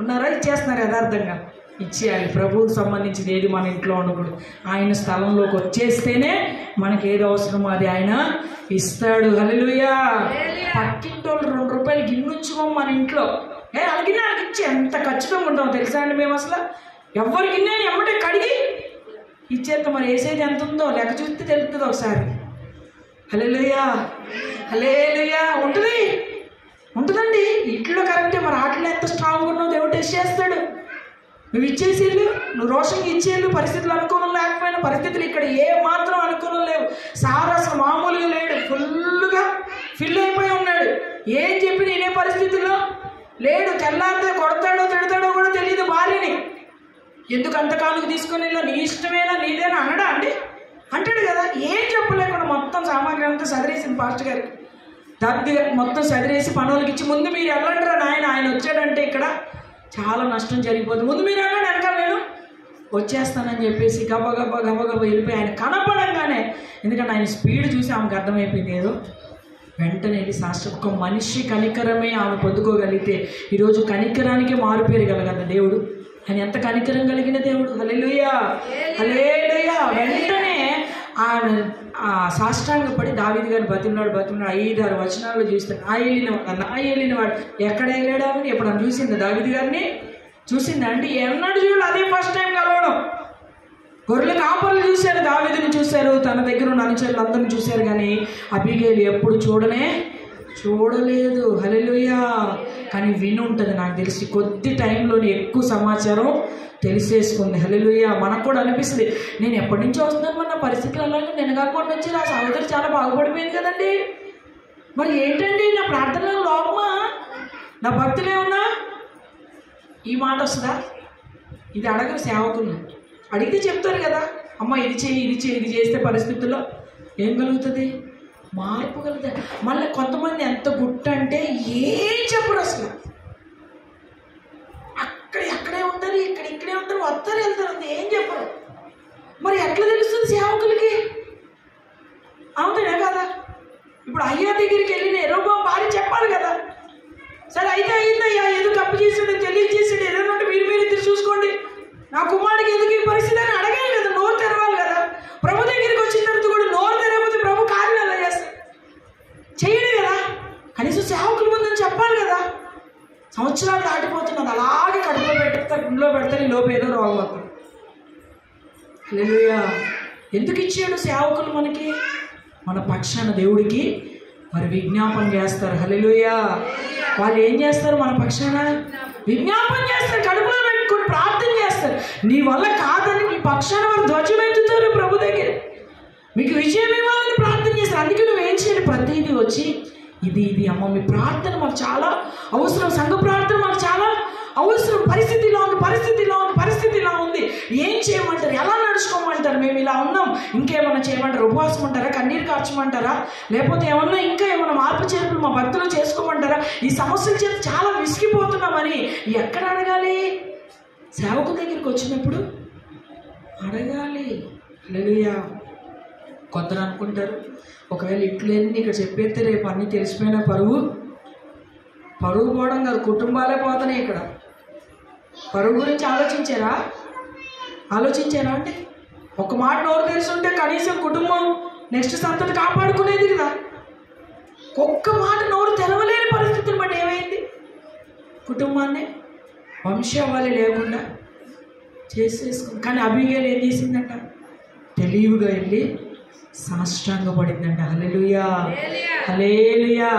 ఉన్నారా? ఇచ్చేస్తున్నారు యథార్థంగా. ఇచ్చేయాలి. ప్రభువుకు సంబంధించింది ఏది మన ఇంట్లో ఉండకూడదు. ఆయన స్థలంలోకి వచ్చేస్తేనే మనకి ఏది అవసరమో అది ఆయన ఇస్తాడు. హల్లెలూయా. పక్కింటోళ్ళు రెండు మన ఇంట్లో. ఏ అలాగినా వాళ్ళకి ఎంత ఖచ్చితంగా ఉంటాం తెలుసా అండి మేము అసలు? ఎవరికి గిన్నె ఎమ్మటే కడిగి ఇచ్చేంత మరి వేసేది ఎంత ఉందో లెక్క చూస్తే తెలుస్తుంది ఒకసారి. హలేలుయా హలేలుయా ఉంటుంది. ఉంటుందండి. ఇంట్లో కరెక్టే మరి ఆటలో ఎంత స్ట్రాంగ్ ఉన్నావు దేవుడు టెస్ట్ చేస్తాడు. నువ్వు ఇచ్చేసేళ్ళు నువ్వు రోషంగా ఇచ్చేళ్ళు పరిస్థితులు అనుకూలం లేకపోయినా పరిస్థితులు ఇక్కడ ఏ మాత్రం అనుకూలం లేవు. సార్ అసలు మామూలుగా లేడు ఫుల్గా ఫిల్ అయిపోయి ఉన్నాడు. ఏం చెప్పి నేనే పరిస్థితుల్లో? లేడు తెల్లారితే కొడతాడో తిడతాడో కూడా తెలియదు భార్యని ఎందుకు అంత కాలుకు తీసుకొని వెళ్ళా? నీ ఇష్టమేనా? నీదేనా? అనడా అండి. అంటాడు కదా ఏం చెప్పలేకుండా మొత్తం సామాగ్రి అంతా సదిరేసింది పాస్టర్ గారికి దద్ది మొత్తం సదిరేసి పనులకి ఇచ్చి ముందు మీరు వెళ్ళండిరా నాయన ఆయన వచ్చాడంటే ఇక్కడ చాలా నష్టం జరిగిపోతుంది. ముందు మీరు వెళ్ళండి వెనకాల నేను వచ్చేస్తానని చెప్పేసి గబగబ గబ వెళ్ళిపోయి ఆయన కనపడంగానే ఎందుకంటే ఆయన స్పీడ్ చూసి ఆమెకు అర్థమైపోయింది ఏదో వెంటనే వెళ్ళి శాస్త్రం. ఒక మనిషి కనికరమే ఆమె పొందుకోగలిగితే ఈరోజు కనికరానికి మారుపేరు కలగదు దేవుడు. ఆయన ఎంత కనికరం కలిగిన దేవుడు? హలేలుయా హలేలుయా వెంటనే ఆయన ఆ సాష్టాంగ పడి దావిది గారు బతిన్నాడు బతిన్నాడు ఐదు ఆరు వచనాలు చూస్తాడు నా వెళ్ళిన వాడు నా వెళ్ళిన వాడు. ఎక్కడ వెళ్ళాడని ఎప్పుడన్నా చూసింది దావిది గారిని? చూసిందా అండి? ఎన్నడు చూడు అదే ఫస్ట్ టైం కలవడం. గొర్రెల కాపర్లు చూశారు దావేదిని చూశారు తన దగ్గర ఉన్న అనుచరులు అందరిని చూశారు కానీ అబిగేలు ఎప్పుడు చూడనే చూడలేదు. హలెలుయా కానీ విని ఉంటుంది నాకు తెలిసి కొద్ది టైంలోనే ఎక్కువ సమాచారం తెలిసేసుకుంది. హలెలుయా మనకు కూడా అనిపిస్తుంది నేను ఎప్పటి నుంచో వస్తున్నాను మన పరిస్థితులు అలాగే నేను కాకుండా వచ్చి నా సహోదరు చాలా బాగుపడిపోయింది కదండి. మరి ఏంటండి నా ప్రార్థనలో లోపమా? నా భక్తులు ఏమన్నా? ఈ మాట వస్తుందా? ఇది అడగరు సేవకులు. అడిగితే చెప్తారు కదా అమ్మ ఇది చేయి ఇది చేయి ఇది చేస్తే పరిస్థితుల్లో ఏం కలుగుతుంది? మార్పు కలుగుతుంది. మళ్ళీ కొంతమంది ఎంత గుట్ట అంటే ఏం చెప్పరు అసలు. అక్కడ ఎక్కడే ఉంటారు ఇక్కడ ఇక్కడే ఉంటారు వస్తారు వెళ్తారు ఏం చెప్పరు. మరి ఎట్లా తెలుస్తుంది సేవకులకి? అవుతాడే కదా? ఇప్పుడు అయ్యా దగ్గరికి వెళ్ళిన ఎరోబా భార్య చెప్పాలి కదా. సరే అయితే అయిందయ్యా ఏదో తప్పు చేసాడు తెలియజేసాడు ఏదైనా ఉంటే మీరు మీరు ఇద్దరు చూసుకోండి. నా కుమారుడికి ఎందుకు ఈ పరిస్థితి అని అడగాలి కదా నోరు తెరవాలి కదా. ప్రభు దగ్గరికి వచ్చిన తర్వాత కూడా నోరు తెరవకపోతే ప్రభు కార్యం ఎలా చేస్తాడు? చేయడు కదా. కనీసం సేవకుల ముందని చెప్పాలి కదా. సంవత్సరాలు దాటిపోతున్నది. అలాగే కడుపులో పెడతా గుండెలో పెడతా నీ లోపు ఏదో రోగం వస్తుంది. ఎందుకు ఇచ్చాడు సేవకులు మనకి? మన పక్షాన దేవుడికి మరి విజ్ఞాపన చేస్తారు. హల్లెలూయా. వాళ్ళు ఏం చేస్తారు మన పక్షాన? విజ్ఞాపన చేస్తారు. కడుపులో పెట్టుకొని ప్రార్థన చేస్తారు. నీ వల్ల కాదని నీ పక్షాన వారు ధ్వజమెత్తుతారు ప్రభు దగ్గర. మీకు విజయం ఇవ్వాలని ప్రార్థన చేస్తారు. అందుకే నువ్వు ఏం చేయాలి? ప్రతిదీ వచ్చి ఇది ఇది అమ్మ మీ ప్రార్థన మాకు చాలా అవసరం. సంఘ ప్రార్థన మాకు చాలా అవసరం. పరిస్థితిలో ఉంది పరిస్థితిలో ఉంది పరిస్థితిలో ఉంది. ఏం చేయమంటారు? ఎలా నడుచుకోమంటారు? మేము ఇలా ఉన్నాం. ఇంకేమైనా చేయమంటారు? ఉపవాసం ఉంటారా కన్నీరు కార్చమంటారా? లేకపోతే ఏమన్నా ఇంకా ఏమైనా మార్పు చేర్పులు మా భక్తులు చేసుకోమంటారా? ఈ సమస్యల చేత చాలా విసిగిపోతున్నామని. ఎక్కడ అడగాలి? సేవకు దగ్గరికి వచ్చినప్పుడు అడగాలి. హల్లెలూయా. కొందరు అనుకుంటారు ఒకవేళ ఇట్లేని ఇక్కడ చెప్పేస్తే రేపు అన్నీ తెలిసిపోయిన పరువు. పరువు పోవడం కాదు కుటుంబాలే పోతున్నాయి ఇక్కడ. పరువు గురించి ఆలోచించారా? ఆలోచించారా అంటే ఒక మాట నోరు తెలిసి ఉంటే కనీసం కుటుంబం నెక్స్ట్ సంతతి కాపాడుకునేది కదా. ఒక్క మాట నోరు తెరవలేని పరిస్థితులు బట్టి ఏమైంది? కుటుంబాన్ని వంశావళి లేకుండా చేసేసుకుంది కానీ అభిగేలు ఏం చేసిందంట? తెలివిగా వెళ్ళి సాష్టాంగ పడిందంట హల్లెలూయా! హలేలుయా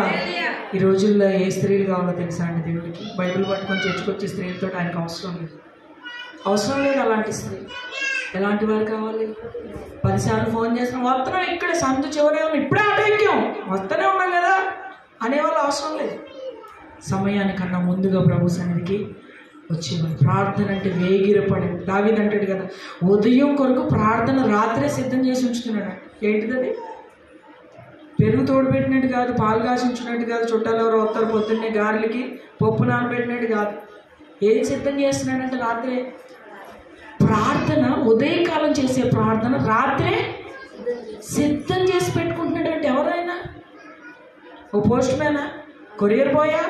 ఈ రోజుల్లో ఏ స్త్రీలు కావాలో తెలుసా అండి దేవుడికి బైబిల్ పట్టుకొని చర్చకొచ్చే స్త్రీలతో ఆయనకు అవసరం లేదు. అవసరం లేదు అలాంటి స్త్రీ. ఎలాంటి వారు కావాలి? పదిసార్లు ఫోన్ చేసిన వస్తున్నాం ఇక్కడ సందు చివరే ఉన్నాం ఇప్పుడే ఆటో వస్తూనే ఉన్నాం కదా అనేవాళ్ళు అవసరం లేదు. సమయానికన్నా ముందుగా ప్రభు సన్నిధికి వచ్చింది. ప్రార్థన అంటే వేగిరపడి దావిది అంటాడు కదా ఉదయం కొరకు ప్రార్థన రాత్రే సిద్ధం చేసి ఉంచుతున్నాడు. ఏంటిది పెరుగు తోడుపెట్టినట్టు కాదు పాలు కాసి ఉంచినట్టు కాదు చుట్టాలు ఎవరు వస్తారు పొద్దున్నే గారెలకి పప్పు నానబెట్టినట్టు కాదు. ఏం సిద్ధం చేస్తున్నాడంటే రాత్రే? ప్రార్థన ఉదయకాలం చేసే ప్రార్థన రాత్రే సిద్ధం చేసి పెట్టుకుంటున్నాడు అంటే ఎవరైనా? ఓ పోస్ట్ మ్యానా? కొరియర్ బాయా?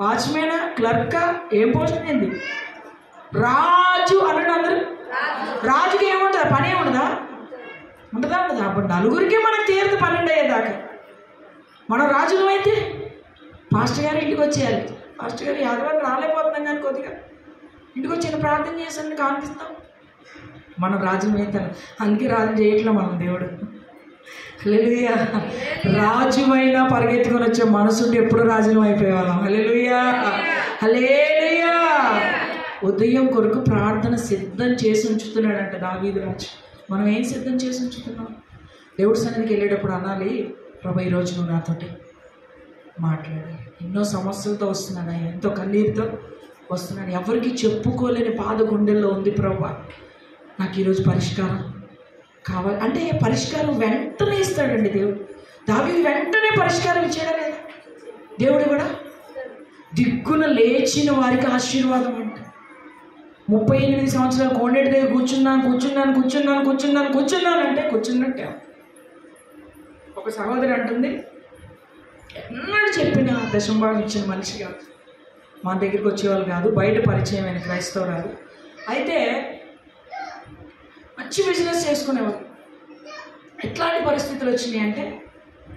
వాచ్మేనా క్లర్కా ఏం పోస్ట్ ఏంది? రాజు అన్నాడు అందరు. రాజుకి ఏముంటుంది? పని ఏముండదా? ఉంటుందా ఉండదా అప్పుడు నలుగురికి మనకు తీరుతుంది పన్నెండు అయ్యేదాకా మనం రాజులు అయితే పాస్టర్ గారు ఇంటికి వచ్చేయాలి. పాస్టర్ గారు ఆదివారం రాలేకపోతున్నాం కానీ కొద్దిగా ఇంటికి వచ్చి ప్రార్థన చేసాను కానిపిస్తాం. మనం రాజులు అయితే అందుకే రాజు చేయట్లే మనం దేవుడు. హల్లెలూయా. రాజువైనా పరిగెత్తుకొని వచ్చే మనసుంటే ఎప్పుడు రాజులం అయిపోయేవాళ్ళం. హల్లెలూయా. హల్లెలూయా. ఉదయం కొరకు ప్రార్థన సిద్ధం చేసి ఉంచుతున్నాడంట దావీదు రాజు. మనం ఏం సిద్ధం చేసి ఉంచుతున్నాం? దేవుడి సన్నిధికి వెళ్ళేటప్పుడు అనాలి ప్రభు ఈరోజు నువ్వు నాతోటి మాట్లాడాలి ఎన్నో సమస్యలతో వస్తున్నాను ఎంతో కన్నీరుతో వస్తున్నాను. ఎవరికి చెప్పుకోలేని బాధ గుండెల్లో ఉంది ప్రభు. నాకు ఈరోజు పరిష్కారం కావాలి. అంటే పరిష్కారం వెంటనే ఇస్తాడండి దేవుడు. దావి వెంటనే పరిష్కారం ఇచ్చాడా లేదా? దేవుడు కూడా దిక్కున లేచిన వారికి ఆశీర్వాదం అంట. ముప్పై ఎనిమిది సంవత్సరాలు కోండేటి దగ్గర కూర్చున్నాను కూర్చున్నాను కూర్చున్నాను కూర్చున్నాను కూర్చున్నాను అంటే కూర్చున్నట్టే ఒక సహోదరి అంటుంది ఎన్నడూ చెప్పిన దశంభాగం ఇచ్చిన మనిషి కాదు. మా దగ్గరికి వచ్చేవాళ్ళు కాదు బయట పరిచయమైన అయిన క్రైస్తవురాలు. అయితే మంచి బిజినెస్ చేసుకునేవారు. ఎట్లాంటి పరిస్థితులు వచ్చినాయి అంటే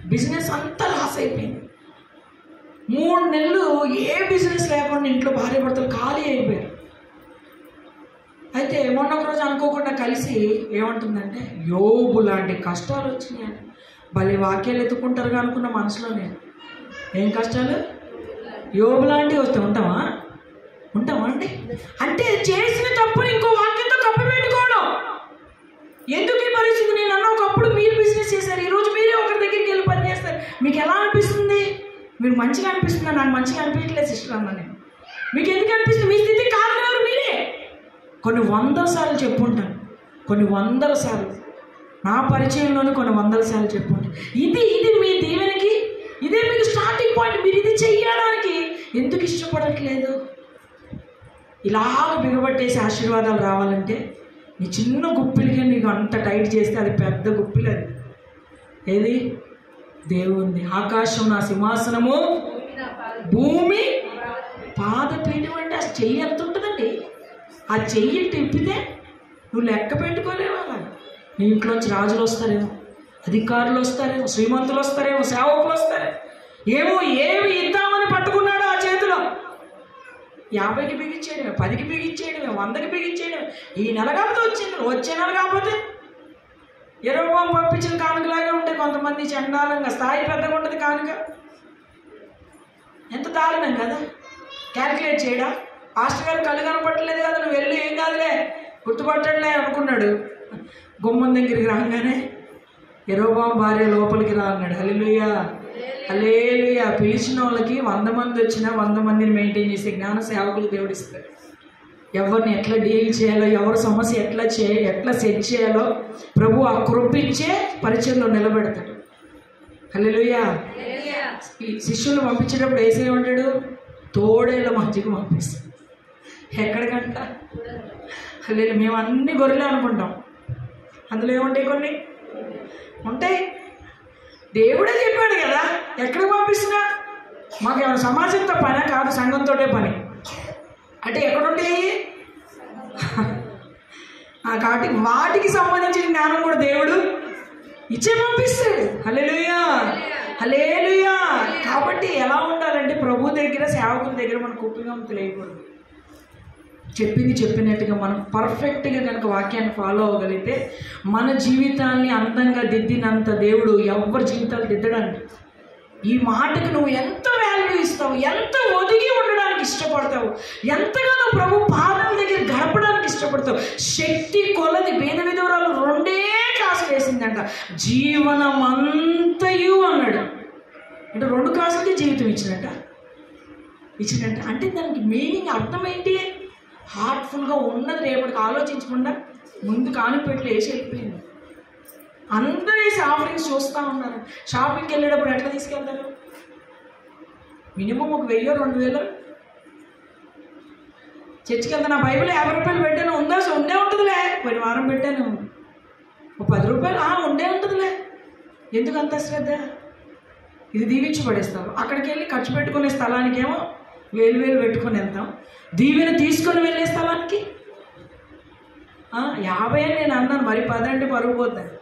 బిజినెస్ అంతా లాస్ అయిపోయింది. మూడు నెలలు ఏ బిజినెస్ లేకుండా ఇంట్లో భార్య భర్తలు ఖాళీ అయిపోయారు. అయితే మొన్న ఒక రోజు అనుకోకుండా కలిసి ఏమంటుందంటే యోబు లాంటి కష్టాలు వచ్చినాయి భలే వాక్యాలు ఎత్తుకుంటారుగా అనుకున్న మనసులో నేను ఏం కష్టాలు? యోబు లాంటివి వస్తే ఉంటామా? ఉంటామా అండి? అంటే చేసిన తప్పుని ఇంకో వాక్యం ఎందుకు ఈ పరిస్థితి? నేను అన్న ఒకప్పుడు మీరు బిజినెస్ చేశారు. ఈరోజు మీరే ఒకరి దగ్గరికి వెళ్ళి పని చేస్తారు. మీకు ఎలా అనిపిస్తుంది? మీరు మంచిగా అనిపిస్తుందా? నాకు మంచిగా అనిపించట్లేదు సిస్టర్ అన్న నేను. మీకు ఎందుకు అనిపిస్తుంది? మీ స్థితి కారణం ఎవరు? మీరే. కొన్ని వందల సార్లు చెప్పుంటాను. కొన్ని వందల సార్లు. నా పరిచయంలోనే కొన్ని వందల సార్లు చెప్పుంటాను. ఇది ఇది మీ దీవెనకి ఇదే మీకు స్టార్టింగ్ పాయింట్ మీరు ఇది చెయ్యడానికి ఎందుకు ఇష్టపడట్లేదు? ఇలాగ బిగబట్టేసి ఆశీర్వాదాలు రావాలంటే నీ చిన్న గుప్పిలికి నీకు అంత టైట్ చేస్తే అది పెద్ద గుప్పిలు అది. ఏది? దేవుంది. ఆకాశం నా సింహాసనము. భూమి పాదపీఠం అంటే ఆ చెయ్యి ఎంత ఉంటుందండి? ఆ చెయ్యి తిప్పితే నువ్వు లెక్క పెట్టుకోలేవు అలా. నీ ఇంట్లోంచి రాజులు వస్తారేమో అధికారులు వస్తారేమో శ్రీమంతులు వస్తారేమో సేవకులు వస్తారేమో ఏమో ఏమి ఇద్దామని పట్టుకున్నాడు యాభైకి బిగించేయడమే పదికి బిగించేయడమే వందకి బిగించేయడమే. ఈ నెల కాకపోతే వచ్చింది వచ్చే నెల కాకపోతే ఇరవై పంపించిన కానుకలాగే ఉంటాయి కొంతమంది చండాలంగా స్థాయి పెద్దగా ఉంటుంది కానుక. ఎంత దారుణం కదా? క్యాల్కులేట్ చేయడా? పాస్టర్ గారు కళ్ళు కనపట్టలేదు కదా నువ్వు వెళ్ళి ఏం కాదులే గుర్తుపట్టలే అనుకున్నాడు. గుమ్మం దగ్గరికి రాగానే ఎరోబాం భార్య లోపలికి రా అన్నాడు. హలేలుయా పిలిచిన వాళ్ళకి వంద మంది వచ్చినా వంద మందిని మెయింటైన్ చేసే జ్ఞాన సేవకులు దేవుడిస్తాడు ఎవరిని ఎట్లా డీల్ చేయాలో ఎవరి సమస్య ఎట్లా చే ఎట్లా సెట్ చేయాలో ప్రభు ఆ కృపించే పరిచయంలో నిలబెడతాడు. హల్లెలూయా. ఈ శిష్యులు పంపించేటప్పుడు ఏసే ఉంటాడు తోడేళ్ళ మధ్యకు పంపిస్తాడు. ఎక్కడికంట? లేదు మేము అన్ని గొర్రెలే అనుకుంటాం. అందులో ఏముంటాయి కొన్ని? ఉంటాయి. దేవుడే చెప్పాడు కదా ఎక్కడికి పంపిస్తున్నా? మాకు ఏమైనా సమాజంతో పని కాదు సంఘంతోటే పని. అంటే ఎక్కడుంటాయి కాబట్టి వాటికి సంబంధించిన జ్ఞానం కూడా దేవుడు ఇచ్చే పంపిస్తాడు హలేలుయా హలేలుయా కాబట్టి ఎలా ఉండాలంటే ప్రభు దగ్గర సేవకుల దగ్గర మన కుప్పిగం తెలియకూడదు. చెప్పింది చెప్పినట్టుగా మనం పర్ఫెక్ట్గా కనుక వాక్యాన్ని ఫాలో అవ్వగలిగితే మన జీవితాన్ని అందంగా దిద్దినంత దేవుడు ఎవరి జీవితాలు దిద్దడానికి ఈ మాటకు నువ్వు ఎంత వాల్యూ ఇస్తావు? ఎంత ఒదిగి ఉండడానికి ఇష్టపడతావు? ఎంతగానో ప్రభు పాదాల దగ్గర గడపడానికి ఇష్టపడతావు? శక్తి కొలది భేద విధవరాలు రెండే క్లాసులు వేసిందంట. జీవనమంతయు అన్నాడు. అంటే రెండు క్లాసులకి జీవితం ఇచ్చినట్ట. ఇచ్చినట్ట. అంటే దానికి మీనింగ్ అర్థం ఏంటి? హార్ట్ఫుల్గా ఉన్నది రేపటికి ఆలోచించకుండా ముందు కానిపెట్లు వేసి వెళ్ళిపోయింది. అందరూ వేసి ఆఫరింగ్స్ చూస్తూ ఉన్నారు. షాపింగ్కి వెళ్ళేటప్పుడు ఎట్లా తీసుకెళ్తారు? మినిమం ఒక వెయ్యో రెండు వేలు? చర్చికి వెళ్తా నా బైబిల్ యాభై రూపాయలు పెట్టాను. ఉందా? ఉండే ఉంటుందిలే. పోయిన వారం పెట్టాను. ఒక పది రూపాయలు? ఆ, ఉండే ఉంటుందిలే. ఎందుకు అంత శ్రద్ధ? ఇది దీవించి పడేస్తారు అక్కడికి వెళ్ళి ఖర్చు పెట్టుకునే స్థలానికేమో వేలు వేలు పెట్టుకొని వెళ్తాం. దీవెన తీసుకొని వెళ్ళే స్థలానికి? యాభై అని నేను అన్నాను. మరి పదండి పరుగుపోద్దాను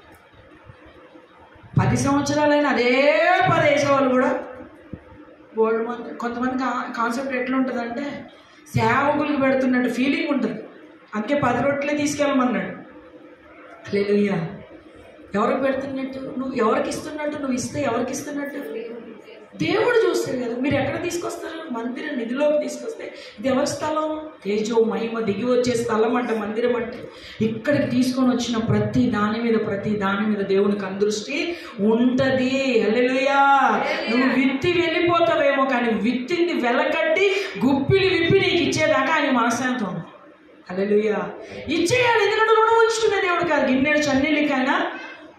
పది సంవత్సరాలైన అదే పది వేసేవాళ్ళు కూడా. గోల్డ్ మంది కొంతమంది కా- కాన్సెప్ట్ ఎట్లుంటుందంటే సేవకులకు పెడుతున్నట్టు ఫీలింగ్ ఉంటుంది. అందుకే పది రొట్టెలే తీసుకెళ్ళమన్నాడు. లేలుయ్యా ఎవరికి పెడుతున్నట్టు? నువ్వు ఎవరికి ఇస్తున్నట్టు? నువ్వు ఇస్తే ఎవరికి ఇస్తున్నట్టు? దేవుడు చూస్తాడు కదా. మీరు ఎక్కడ తీసుకొస్తారు? మందిరం నిధిలోకి తీసుకొస్తారు. ఇది ఎవరి స్థలం తేజో మహిమ దిగి వచ్చే స్థలం అంటే మందిరం అంటే. ఇక్కడికి తీసుకొని వచ్చిన ప్రతి దాని మీద ప్రతి దాని మీద దేవునికి అందృష్టి ఉంటది. హల్లెలూయా! నువ్వు విత్తి వెళ్ళిపోతావేమో కానీ విత్తింది వెలకట్టి గుప్పిలి విప్పి నీకు ఇచ్చేదాకా ఆయన మనశ్శాంతం ఉంది హల్లెలూయా! ఇచ్చేయాలి ఎందుకంటే రుణం ఉంచుకునే దేవుడు కాదు. గిన్నెడు చన్నీళ్ళకైనా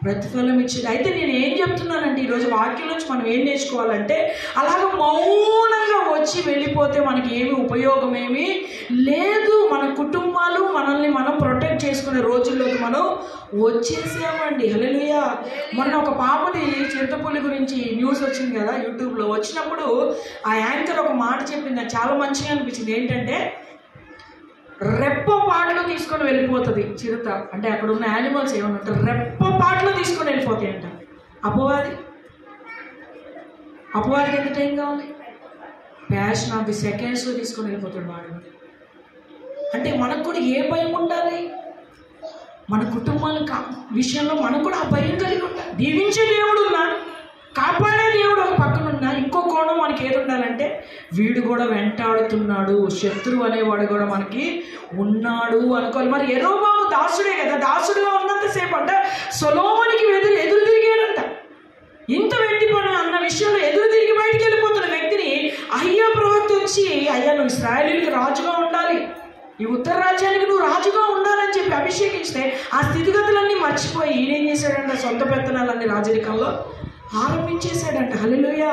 ప్రతిఫలం ఇచ్చేది. అయితే నేను ఏం చెప్తున్నానంటే ఈరోజు వాక్యం నుంచి మనం ఏం నేర్చుకోవాలంటే అలాగ మౌనంగా వచ్చి వెళ్ళిపోతే మనకి ఏమి ఉపయోగం ఏమి లేదు. మన కుటుంబాలు మనల్ని మనం ప్రొటెక్ట్ చేసుకునే రోజుల్లోకి మనం వచ్చేసామండి. హల్లెలూయా. మొన్న ఒక పాపది చింతపల్లి గురించి న్యూస్ వచ్చింది కదా యూట్యూబ్లో. వచ్చినప్పుడు ఆ యాంకర్ ఒక మాట చెప్పింది. నాకు చాలా మంచిగా అనిపించింది. ఏంటంటే రెప్ప పాటలు తీసుకొని వెళ్ళిపోతుంది చిరుత. అంటే అక్కడ ఉన్న యానిమల్స్ ఏమన్నట్టు రెప్ప పాటలు తీసుకొని వెళ్ళిపోతాయి అంట. అపవాది? అపవాదికి ఎంత టైం కావాలి? ప్యాషన్ ఆఫ్ ది సెకండ్స్లో తీసుకొని వెళ్ళిపోతాడు వాడు. అంటే మనకు కూడా ఏ భయం ఉండాలి? మన కుటుంబాల విషయంలో మనకు కూడా ఆ భయం కలిగి ఉండాలి. దీవించే దేవుడు ఉన్నాడు. కాపాడే దేవుడు ఒక పక్కన ఉన్నా ఇంకో కోణం మనకి ఏది ఉండాలంటే వీడు కూడా వెంటాడుతున్నాడు. శత్రువు అనేవాడు కూడా మనకి ఉన్నాడు అనుకోవాలి. మరి ఎరోబాము దాసుడే కదా. దాసుడుగా ఉన్నంతసేపు అంట సొలోమనికి ఎదురు ఎదురు తిరిగాడంట. ఇంత వెండి పని అన్న విషయంలో ఎదురు తిరిగి బయటికి వెళ్ళిపోతున్న వ్యక్తిని అయ్యా ప్రవక్త వచ్చి అయ్యా నువ్వు ఇస్రాయలీలకు రాజుగా ఉండాలి. ఈ ఉత్తర రాజ్యానికి నువ్వు రాజుగా ఉండాలని చెప్పి అభిషేకిస్తే ఆ స్థితిగతులన్నీ మర్చిపోయి ఈయనేం చేశాడంట సొంత పెత్తనాలన్నీ రాజరికంలో? ఆరంభించేశాడంట. హల్లెలూయ.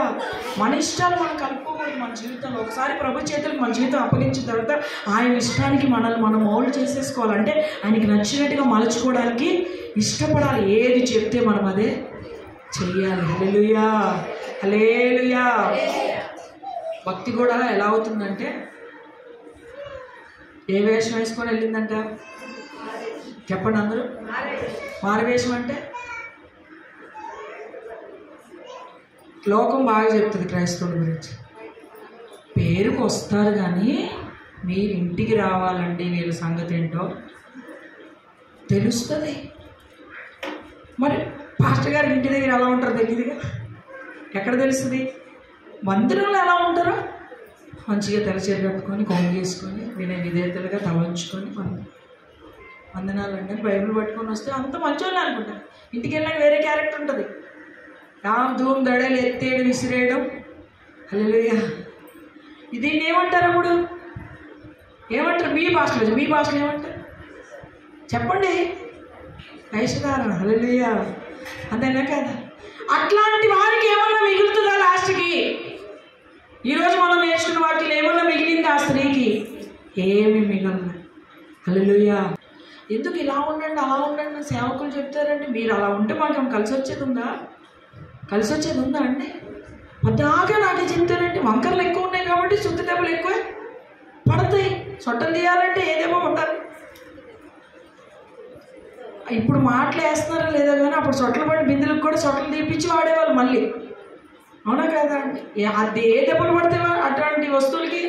మన ఇష్టాలు మనం కలుపుకోకూడదు మన జీవితంలో. ఒకసారి ప్రభు చేతులకు మన జీవితం అప్పగించిన తర్వాత ఆయన ఇష్టానికి మనల్ని మనం మౌల్డ్ చేసేసుకోవాలంటే ఆయనకి నచ్చినట్టుగా మలుచుకోవడానికి ఇష్టపడాలి. ఏది చెప్తే మనం అదే చెయ్యాలి. హల్లెలూయా. హలేలుయా భక్తి కూడా ఎలా అవుతుందంటే ఏ వేషం వేసుకొని వెళ్ళిందంట? చెప్పండి అందరూ. మారవేషం అంటే? లోకం బాగా చెప్తుంది క్రైస్తవుల గురించి. పేరుకు వస్తారు కానీ మీరు ఇంటికి రావాలండి వీళ్ళ సంగతి ఏంటో తెలుస్తుంది. మరి పాస్టర్ గారు ఇంటి దగ్గర ఎలా ఉంటారో తెలియదుగా ఎక్కడ తెలుస్తుంది? మందిరంలో ఎలా ఉంటారో మంచిగా తెరచేరు కట్టుకొని కొంగేసుకొని వినయ విధేయతలుగా తలంచుకొని వంద వందనాలు అండి. బైబిల్ పట్టుకొని వస్తే అంత మంచోళ్ళే అనుకుంటారు. ఇంటికి వెళ్ళాక వేరే క్యారెక్టర్ ఉంటుంది. రామ్ ధూమ్ దడలు ఎత్తేయడం విసిరేయడం. హల్లెలూయా. దీన్ని ఏమంటారు అప్పుడు? ఏమంటారు? మీ భాషలో మీ భాషలో ఏమంటారు? చెప్పండి. వేషధారణ హల్లెలూయా. అంతేనా కదా? అట్లాంటి వారికి ఏమన్నా మిగులుతుందా లాస్ట్కి? ఈరోజు మనం నేర్చుకున్న వాటిలో ఏమన్నా మిగిలింది ఆ స్త్రీకి? ఏమి మిగలదు. హల్లెలూయా. ఎందుకు ఇలా ఉండండి అలా ఉండండి సేవకులు చెప్తారండి. మీరు అలా ఉంటే మాకు కలిసి వచ్చేది ఉందా? కలిసి వచ్చేది ఉందా అండి? పద్దాగా నాకే చెప్తానండి వంకర్లు ఎక్కువ ఉన్నాయి కాబట్టి శుద్ధ దెబ్బలు ఎక్కువ. పడతాయి సొట్టలు తీయాలంటే ఏదేమో ఉండాలి ఇప్పుడు మాటలు వేస్తున్నారా లేదా కానీ అప్పుడు సొట్టలు పడి బిందులకు కూడా సొట్టలు తీపించి వాడేవాళ్ళు మళ్ళీ. అవునా కదా అండి? అది ఏ దెబ్బలు పడితే అటువంటి వస్తువులకి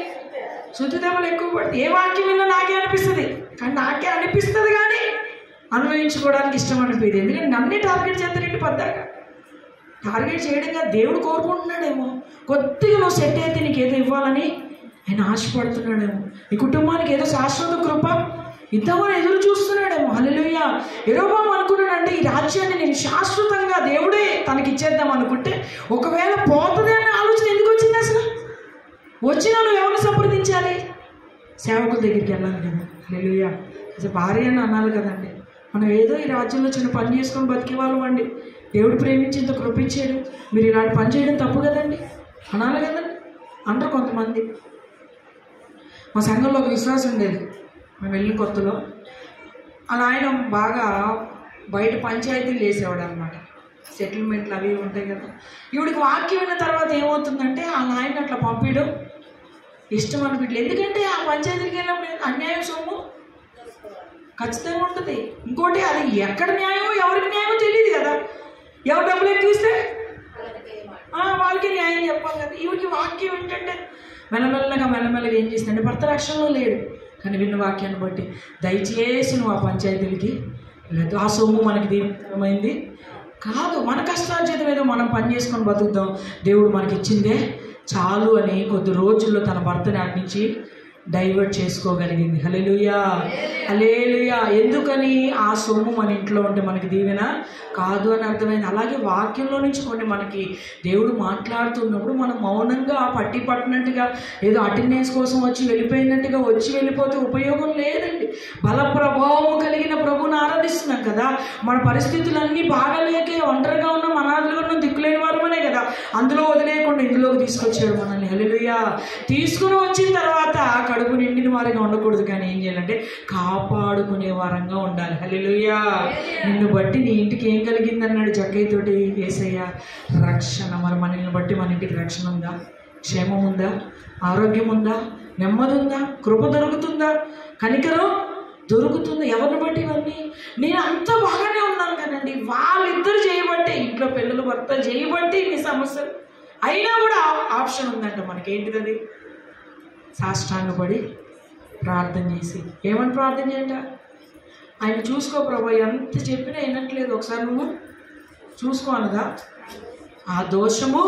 శుద్ధి దెబ్బలు ఎక్కువ పడితే ఏ వాక్యం విన్నా నాకే అనిపిస్తుంది. కానీ నాకే అనిపిస్తుంది కానీ అనుభవించుకోవడానికి ఇష్టం అనిపించింది ఎందుకంటే నన్నే టార్గెట్ చేస్తారండి పద్దాక? టార్గెట్ చేయడంగా దేవుడు కోరుకుంటున్నాడేమో. కొద్దిగా నువ్వు సెట్ అయితే నీకు ఏదో ఇవ్వాలని ఆయన ఆశపడుతున్నాడేమో. నీ కుటుంబానికి ఏదో శాశ్వత కృప ఇంతవరకు ఎదురు చూస్తున్నాడేమో. హల్లెలూయా. ఎరోబాం అనుకున్నాడంటే ఈ రాజ్యాన్ని నేను శాశ్వతంగా దేవుడే తనకి ఇచ్చేద్దాం అనుకుంటే ఒకవేళ పోతుంది అనే ఆలోచన ఎందుకు వచ్చింది అసలు? వచ్చినా నువ్వు ఎవరిని సంప్రదించాలి? సేవకుల దగ్గరికి వెళ్ళాలి కదా. హల్లెలూయా. అసలు భార్య అని అనాలి కదండి. మనం ఏదో ఈ రాజ్యంలో చిన్న పని చేసుకొని బతికే వాళ్ళం అండి. దేవుడు ప్రేమించి ఇంత కృపించాడు మీరు ఇలాంటి పని చేయడం తప్పు కదండి? అనాలి కదండి అంటారు కొంతమంది. మా సంఘంలో ఒక విశ్వాసం ఉండేది. మేము వెళ్ళిన కొత్తలో. అలా ఆయన బాగా బయట పంచాయతీలు వేసేవాడు అనమాట సెటిల్మెంట్లు అవి ఉంటాయి కదా. ఈవిడికి వాక్యం అయిన తర్వాత ఏమవుతుందంటే ఆ నాయన అట్లా పంపించడం ఇష్టం అనిపించలేదు ఎందుకంటే ఆ పంచాయతీకి వెళ్ళినప్పుడు అన్యాయం సొమ్ము? ఖచ్చితంగా ఉంటుంది. ఇంకోటి అది ఎక్కడ న్యాయమో ఎవరికి న్యాయమో తెలియదు కదా. ఎవరు డబ్బులు ఎక్కువ ఇస్తే వాళ్ళకి న్యాయం చెప్పాలి కదా. ఈవిడికి వాక్యం ఏంటంటే మెల్లమెల్లగా మెల్లమెల్లగా ఏం చేసిందంటే భర్త రక్షణలో లేడు. కానీ విన్న వాక్యాన్ని బట్టి దయచేసి నువ్వు ఆ పంచాయతీలకి లేదు ఆ సొమ్ము మనకి దీమైంది కాదు మన కష్టార్జితం ఏదో మనం పని చేసుకొని బతుకుదాం దేవుడు మనకి ఇచ్చిందే చాలు అని కొద్ది రోజుల్లో తన భర్తని అట్నుంచి డైవర్ట్ చేసుకోగలిగింది. హలేలుయా హలేలుయా ఎందుకని ఆ సొమ్ము మన ఇంట్లో ఉంటే మనకి దీవెన కాదు అని అర్థమైంది. అలాగే వాక్యంలో నుంచి కొన్ని మనకి దేవుడు మాట్లాడుతున్నప్పుడు మనం మౌనంగా పట్టి పట్టినట్టుగా ఏదో అటెండెన్స్ కోసం వచ్చి వెళ్ళిపోయినట్టుగా వచ్చి వెళ్ళిపోతే ఉపయోగం లేదండి. బల ప్రభావం కలిగిన ప్రభుని ఆరాధిస్తున్నాం కదా. మన పరిస్థితులన్నీ బాగాలేకే ఒంటరిగా ఉన్నాం అనాథలుగా ఉన్నాం దిక్కులేని వారమనే కదా. అందులో వదిలేయకుండా ఇందులోకి తీసుకొచ్చాడు మనల్ని. హలిలుయా తీసుకుని వచ్చిన తర్వాత కడుపు నిండిన వారిగా ఉండకూడదు కానీ ఏం చేయాలంటే కాపాడుకునే వారంగా ఉండాలి. హల్లెలూయా. నిన్ను బట్టి నీ ఇంటికి ఏం కలిగింది అన్నాడు జక్కయ్యతోటి ఏసయ్య. రక్షణ. మరి మనల్ని బట్టి మన ఇంటికి రక్షణ ఉందా? క్షేమం ఉందా? ఆరోగ్యం ఉందా? నెమ్మది ఉందా? కృప దొరుకుతుందా? కనికరం దొరుకుతుంది? ఎవరిని బట్టి ఇవన్నీ? నేను అంత బాగానే ఉన్నాను కదండి. వాళ్ళిద్దరు చేయబట్టే ఇంట్లో పిల్లలు భర్త చేయబట్టి ఇన్ని సమస్యలు. అయినా కూడా ఆప్షన్ ఉందంట మనకి. ఏంటిది అది సాష్టాంగపడి ప్రార్థన చేసి. ఏమని ప్రార్థన చేయంట ఆయన చూసుకో ప్రభా ఎంత చెప్పినా వినట్లేదు. ఒకసారి నువ్వు చూసుకో అనగా ఆ దోషము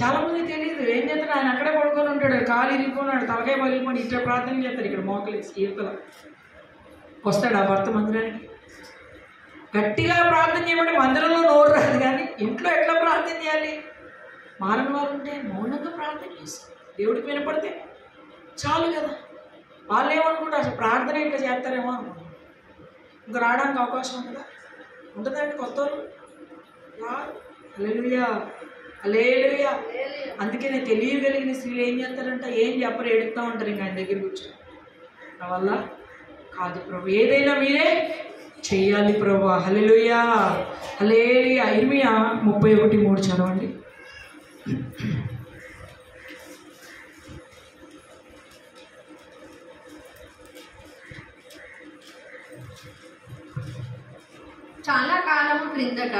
చాలామంది తెలియదు. ఏం చేస్తాడు? ఆయన అక్కడే పడుకొని ఉంటాడు. కాలు ఇరిగిపోయినాడు తలకాయ పగిలిపోయి ఇట్లా ప్రార్థన చేస్తారు. ఇక్కడ మోకలేసి ఈతల. వస్తాడు ఆ భర్త మందిరానికి. గట్టిగా ప్రార్థన చేయబడి మందిరంలో నోరు రాదు కానీ ఇంట్లో ఎట్లా ప్రార్థన చేయాలి? మారని వారు ఉంటే మౌనంగా ప్రార్థన చేస్తారు. దేవుడికి వినపడితే చాలు కదా. వాళ్ళు ఏమనుకుంటారు? అసలు ప్రార్థన ఇంకా చేస్తారేమో అనుకుంటారు. ఇంకా రావడానికి అవకాశం ఉంటుందా ఉంటుందండి కొత్త వాళ్ళు రారు. అలేలుయా అలేలుయా అందుకే నేను తెలియగలిగిన స్త్రీలు ఏం చేస్తారంట? ఏం చెప్పరు? ఎడుతూ ఉంటారు ఇంకా ఆయన దగ్గర కూర్చొని. నా వల్ల కాదు ప్రభు. ఏదైనా మీరే చెయ్యాలి ప్రభు. హలెలుయా హలేలుయా ఇర్మియా ముప్పై ఒకటి మూడు చదవండి. చాలా కాలము క్రిందట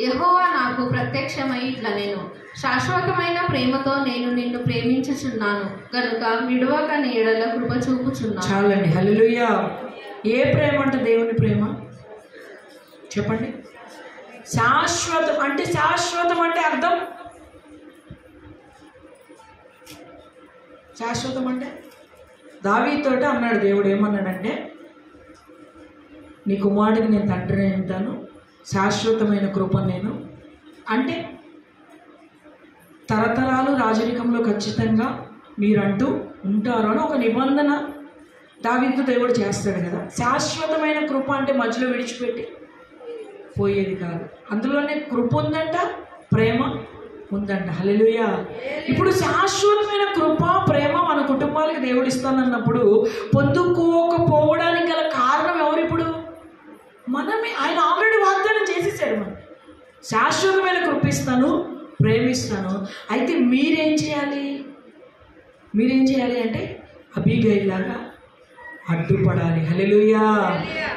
యహోవా నాకు ప్రత్యక్షమై ఇట్లా నేను శాశ్వతమైన ప్రేమతో నేను నిన్ను ప్రేమించుచున్నాను. కనుక విడవక నీడల కృప చూపుచున్నాను చాలండి. హల్లెలూయా. ఏ ప్రేమ అంటే దేవుని ప్రేమ? చెప్పండి. శాశ్వతం అంటే శాశ్వతం అంటే అర్థం? శాశ్వతం అంటే? దావీతోటి అన్నాడు దేవుడు ఏమన్నాడంటే నీ కుమారుడికి నేను తండ్రిని ఉంటాను. శాశ్వతమైన కృప నేను. అంటే తరతరాలు రాజరికంలో ఖచ్చితంగా మీరంటూ ఉంటారు అని ఒక నిబంధన దావితో దేవుడు చేస్తాడు కదా. శాశ్వతమైన కృప అంటే మధ్యలో విడిచిపెట్టి పోయేది కాదు. అందులోనే కృప ఉందంట ప్రేమ ఉందంట. హలలుయ ఇప్పుడు శాశ్వతమైన కృప ప్రేమ మన కుటుంబాలకు దేవుడు ఇస్తానన్నప్పుడు పొందుకోకపోవడానికి గల మనమే ఆయన ఆల్రెడీ వాగ్దానం చేసేసాడు మనం శాశ్వతమైన కృపిస్తాను ప్రేమిస్తాను. అయితే మీరేం చేయాలి? మీరేం చేయాలి అంటే అభిగైలాగా అడ్డుపడాలి. హలెలుయా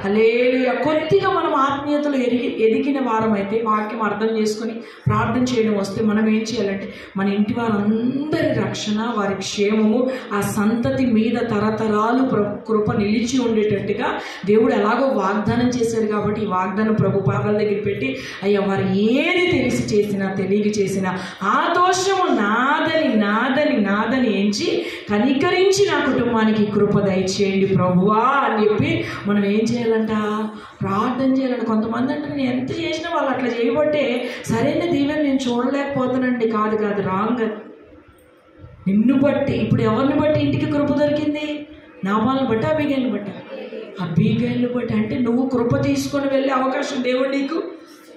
హలేలుయా కొద్దిగా మనం ఆత్మీయతలు ఎరిగి ఎదిగిన వారమైతే వాక్యం అర్థం చేసుకొని ప్రార్థన చేయడం వస్తే మనం ఏం చేయాలంటే మన ఇంటి వారందరి రక్షణ వారి క్షేమము ఆ సంతతి మీద తరతరాలు ప్ర కృప నిలిచి ఉండేటట్టుగా దేవుడు ఎలాగో వాగ్దానం చేశాడు కాబట్టి ఈ వాగ్దానం ప్రభు పాదాల దగ్గర పెట్టి అయ్యా వారు ఏది తెలిసి చేసినా తెలియక చేసినా ఆ దోషము నాదని నాదని నాదని ఎంచి కనికరించి నా కుటుంబానికి కృప దయచేయండి ప్రభువా అని చెప్పి మనం ఏం చేయాలంట? ప్రార్థన చేయాలంట. కొంతమంది అంటే నేను ఎంత చేసినా వాళ్ళు అట్లా చేయబట్టే సరైన దీవెన నేను చూడలేకపోతానండి కాదు కాదు రాంగ్. నిన్ను బట్టి ఇప్పుడు ఎవరిని బట్టి ఇంటికి కృప దొరికింది? నా వాళ్ళని బట్టి అబీగాయిని బట్టి. అబీగాయిని బట్టి. అంటే నువ్వు కృప తీసుకొని వెళ్ళే అవకాశం దేవుడు నీకు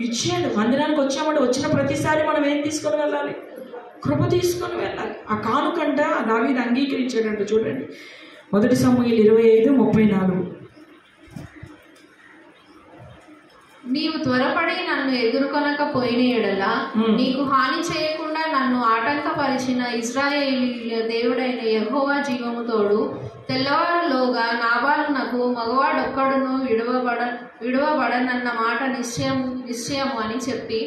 ఇచ్చాడు. వందనానికి వచ్చామంటే వచ్చిన ప్రతిసారి మనం ఏం తీసుకొని వెళ్ళాలి? కృప తీసుకొని వెళ్ళాలి. ఆ కానుకంట దావీది అంగీకరించాడంట. చూడండి. మొదటి సమూహలు ఇరవై ఐదు ముప్పై నాలుగు నీవు త్వరపడి నన్ను ఎదుర్కొనకపోయిన ఎడల. నీకు హాని చేయకుండా నన్ను ఆటంకపరిచిన ఇజ్రాయేలీల దేవుడైన యెహోవా జీవము తోడు తెల్లవారులోగా నాబాలునకు మగవాడొక్కడును విడువబడ విడువబడనన్న మాట నిశ్చయం నిశ్చయము అని చెప్పి.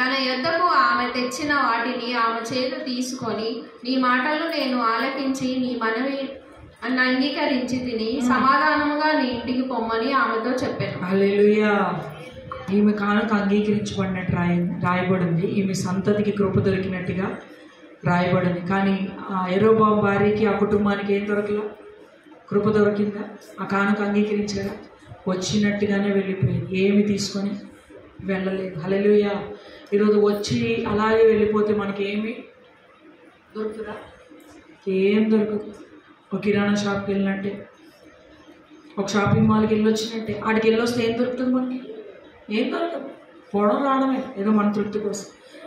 తన యొద్దకు ఆమె తెచ్చిన వాటిని ఆమె చేత తీసుకొని నీ మాటలు నేను ఆలకించి నీ మనవి నన్ను అంగీకరించి తిని సమాధానముగా నీ ఇంటికి పొమ్మని ఆమెతో చెప్పాను. హల్లెలూయా. ఈమె కానుక అంగీకరించబడినట్టు రాయ రాయబడింది. ఈమె సంతతికి కృప దొరికినట్టుగా రాయబడింది. కానీ ఆ ఎరోబాబు వారికి ఆ కుటుంబానికి ఏం దొరకలా? కృప దొరికిందా? ఆ కానుక అంగీకరించగా వచ్చినట్టుగానే వెళ్ళిపోయింది. ఏమి తీసుకొని వెళ్ళలేదు. హల్లెలూయా. ఈరోజు వచ్చి అలాగే వెళ్ళిపోతే మనకి ఏమి దొరుకుతుందా? ఏం దొరకదు. ఒక కిరాణా షాప్కి వెళ్ళినట్టే. ఒక షాపింగ్ మాల్కి వెళ్ళొచ్చినట్టే. ఆడికి వెళ్ళొస్తే ఏం దొరుకుతుంది మనకి? ఏం దొరకదు. పోవడం రావడమే. ఏదో మన తృప్తి కోసం.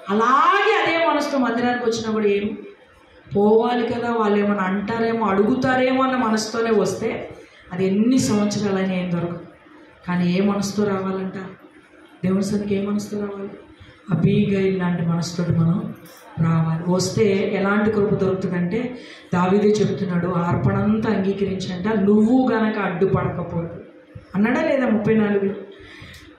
అలాగే అదే మనసుతో మందిరానికి వచ్చినా కూడా ఏం? పోవాలి కదా. వాళ్ళు ఏమైనా అంటారేమో అడుగుతారేమో అన్న మనసుతోనే వస్తే అది ఎన్ని సంవత్సరాలైనా ఏం దొరకదు. కానీ ఏ మనసుతో రావాలంట? దేవుని సరికి ఏ మనసుతో రావాలి? అబీగై లాంటి మనసుతో మనం రావాలి. వస్తే ఎలాంటి కృప దొరుకుతుందంటే దావిదే చెప్తున్నాడు అర్పణంతా అంగీకరించంట నువ్వు గనక అడ్డుపడకపోదు అన్నాడా లేదా ముప్పై నాలుగులో?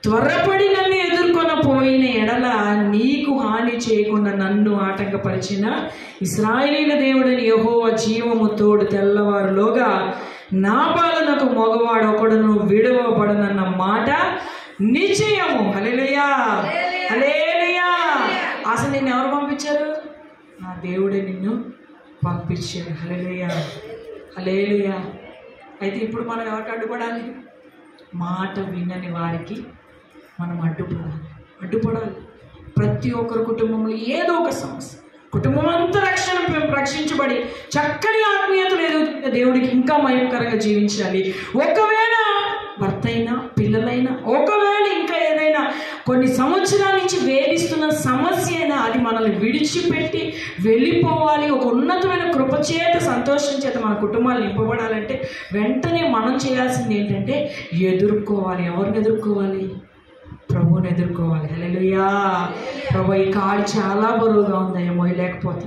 త్వరపడి నన్ను ఎదుర్కొన పోయిన ఎడల నీకు హాని చేయకుండా నన్ను ఆటంకపరిచిన ఇస్రాయేలీల దేవుడని యెహోవా జీవము తోడు తెల్లవారులోగా నా పాలనకు మగవాడు ఒకడును విడవబడనన్న మాట నిశ్చయము. హల్లెలూయా. అసలు నిన్ను ఎవరు పంపించారు? నా దేవుడే నిన్ను పంపించాడు. హలేలుయా హలేలుయా అయితే ఇప్పుడు మనం ఎవరికి అడ్డుపడాలి? మాట వినని వారికి మనం అడ్డుపడాలి. అడ్డుపడాలి. ప్రతి ఒక్కరి కుటుంబంలో ఏదో ఒక సమస్య. కుటుంబం అంతా రక్షణ రక్షించబడి చక్కని ఆత్మీయతలు ఎదుగుతున్న దేవుడికి ఇంకా మయంకరంగా జీవించాలి. ఒకవేళ భర్త అయినా పిల్లలైనా ఒకవేళ కొన్ని సంవత్సరాల నుంచి వేధిస్తున్న సమస్య అయినా అది మనల్ని విడిచిపెట్టి వెళ్ళిపోవాలి. ఒక ఉన్నతమైన కృపచేత సంతోషం చేత మన కుటుంబాలు నింపబడాలంటే వెంటనే మనం చేయాల్సింది ఏంటంటే ఎదుర్కోవాలి. ఎవరిని ఎదుర్కోవాలి? ప్రభువుని ఎదుర్కోవాలి. హలో ప్రభు ఈ కాడు చాలా బరువుగా ఉందయ్యా లేకపోతే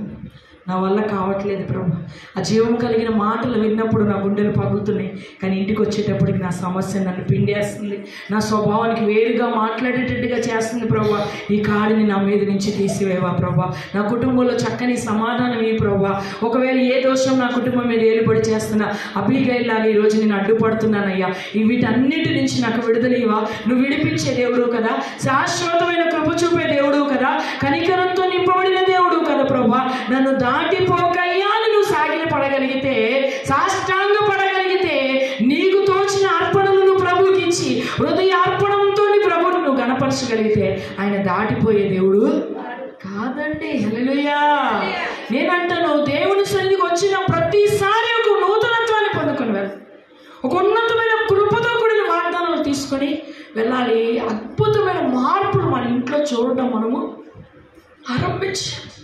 నా వల్ల కావట్లేదు ప్రభు. ఆ జీవం కలిగిన మాటలు విన్నప్పుడు నా గుండెలు పగులుతున్నాయి. కానీ ఇంటికి వచ్చేటప్పటికి నా సమస్య నన్ను పిండేస్తుంది. నా స్వభావానికి వేరుగా మాట్లాడేటట్టుగా చేస్తుంది ప్రభు. ఈ కాడిని నా మీద నుంచి తీసివేవా ప్రభు. నా కుటుంబంలో చక్కని సమాధానం ఏ ప్రభు. ఒకవేళ ఏ దోషం నా కుటుంబం మీద ఏలుబడి చేస్తున్నా అభిగైలాగా ఈ రోజు నేను అడ్డుపడుతున్నానయ్యా. ఈ వీటన్నిటి నుంచి నాకు విడుదల నువ్వు విడిపించే దేవుడు కదా. శాశ్వతమైన కృప చూపే దేవుడు కదా. కనికరంతో నింపబడిన దేవుడు కదా ప్రభా. నన్ను దా అని నువ్వు సాగిన పడగలిగితే సాష్టాంగ పడగలిగితే నీకు తోచిన అర్పణలు నువ్వు ప్రభుకి ఇచ్చి హృదయ అర్పణంతో నీ ప్రభుని నువ్వు గణపరచగలిగితే ఆయన దాటిపోయే దేవుడు కాదండి. హలలుయా నేనంటాను దేవుని సన్నిధికి వచ్చిన ప్రతిసారి ఒక నూతనత్వాన్ని పొందుకొని వెళ్ళాలి ఒక ఉన్నతమైన కృపతో కూడిన వాగ్దానాలు తీసుకొని వెళ్ళాలి. అద్భుతమైన మార్పులు మన ఇంట్లో చూడటం మనము ఆరంభించాలి.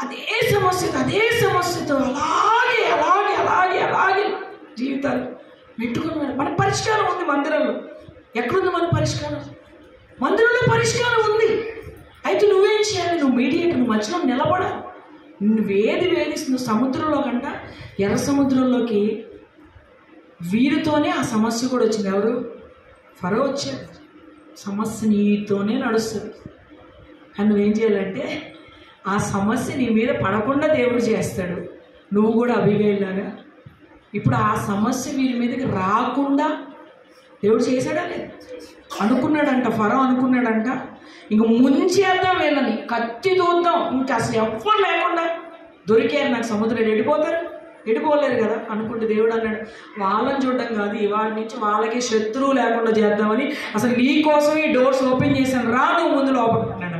అదే సమస్యతో అదే సమస్యతో అలాగే అలాగే అలాగే అలాగే జీవితాలు పెట్టుకుని మన పరిష్కారం ఉంది మందిరంలో. ఎక్కడుంది మన పరిష్కారం? మందిరంలో పరిష్కారం ఉంది. అయితే నువ్వేం చేయాలి? నువ్వు మీడియట్ నువ్వు మధ్యలో నిలబడాలి. నువ్వేది వేధిస్తుంది సముద్రంలో కంట ఎర్ర సముద్రంలోకి వీరితోనే ఆ సమస్య కూడా వచ్చింది. ఎవరు? ఫరో వచ్చాడు. సమస్య నీతోనే నడుస్తుంది. కానీ నువ్వేం చేయాలంటే ఆ సమస్య నీ మీద పడకుండా దేవుడు చేస్తాడు. నువ్వు కూడా అభిగేలాగా ఇప్పుడు ఆ సమస్య వీళ్ళ మీదకి రాకుండా దేవుడు చేశాడా లేదు? అనుకున్నాడంట ఫరం అనుకున్నాడంట. ఇంక ముంచేద్దాం వీళ్ళని. కత్తి దూద్దాం. ఇంకా అసలు ఎవ్వరు లేకుండా దొరికారు నాకు సముద్రం ఎడిపోతారు ఎడిపోలేరు కదా? అనుకుంటే దేవుడు అన్నాడు వాళ్ళని చూడడం కాదు ఇవాళ నుంచి వాళ్ళకి శత్రువు లేకుండా చేద్దామని అసలు నీ కోసం ఈ డోర్స్ ఓపెన్ చేశాను. రా నువ్వు ముందు లోపల అన్నాడు.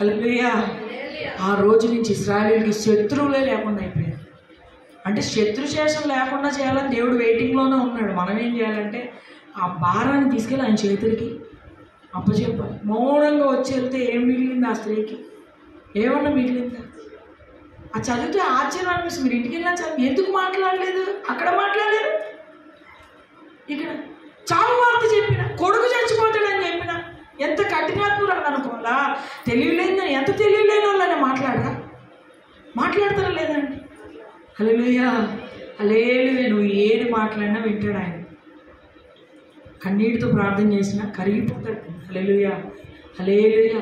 హల్పియా ఆ రోజు నుంచి ఇస్రాయలీలకి శత్రువులే లేకుండా అయిపోయారు. అంటే శత్రు శేషం లేకుండా చేయాలని దేవుడు వెయిటింగ్లోనే ఉన్నాడు. మనం ఏం చేయాలంటే ఆ భారాన్ని తీసుకెళ్ళి ఆయన చేతులకి అప్పచెప్పాలి. మౌనంగా వచ్చి వెళ్తే ఏం మిగిలింది ఆ స్త్రీకి? ఏమన్నా మిగిలిందా? ఆ చదివితే ఆశ్చర్యం అనిపిస్తుంది. మీరు ఇంటికి వెళ్ళినా చదివి ఎందుకు మాట్లాడలేదు? అక్కడ మాట్లాడలేదు ఇక్కడ చావు వార్త చెప్పిన కొడుకు చచ్చిపోతాడని చెప్పిన ఎంత కఠినాత్మురాలు అనుకోవాలా? తెలియలేదని ఎంత తెలియలేని వాళ్ళని మాట్లాడరా? మాట్లాడతారా లేదండి? హల్లెలూయా హల్లెలూయా నువ్వు ఏది మాట్లాడినా వింటాడు ఆయన. కన్నీటితో ప్రార్థన చేసినా కరిగిపోతాడు. హల్లెలూయా హల్లెలూయా.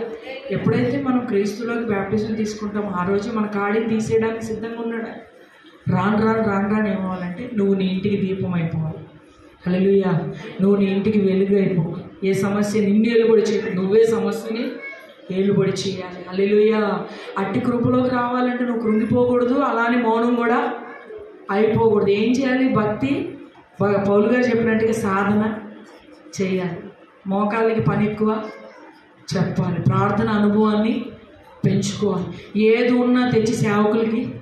ఎప్పుడైతే మనం క్రీస్తులోకి బ్యాప్టిజం తీసుకుంటామో ఆ రోజు మన కాడిని తీసేయడానికి సిద్ధంగా ఉన్నాడు? రాను రాను రాను రాను ఏమవ్వాలంటే నువ్వు నీ ఇంటికి దీపం అయిపోవాలి. హల్లెలూయా నువ్వు నీ ఇంటికి వెలుగు అయిపోవాలి. ఏ సమస్య నిన్ను ఏలుబడి చేయాలి నువ్వే సమస్యని ఏలుబడి చేయాలి. హల్లెలూయా. అట్టి కృపలోకి రావాలంటే నువ్వు కృంగిపోకూడదు అలానే మౌనం కూడా అయిపోకూడదు. ఏం చేయాలి? భక్తి. ప- పౌలు గారు చెప్పినట్టుగా సాధన చేయాలి. మోకాళ్ళకి పని ఎక్కువ చెప్పాలి. ప్రార్థన అనుభవాన్ని పెంచుకోవాలి. ఏది ఉన్నా తెచ్చి సేవకులకి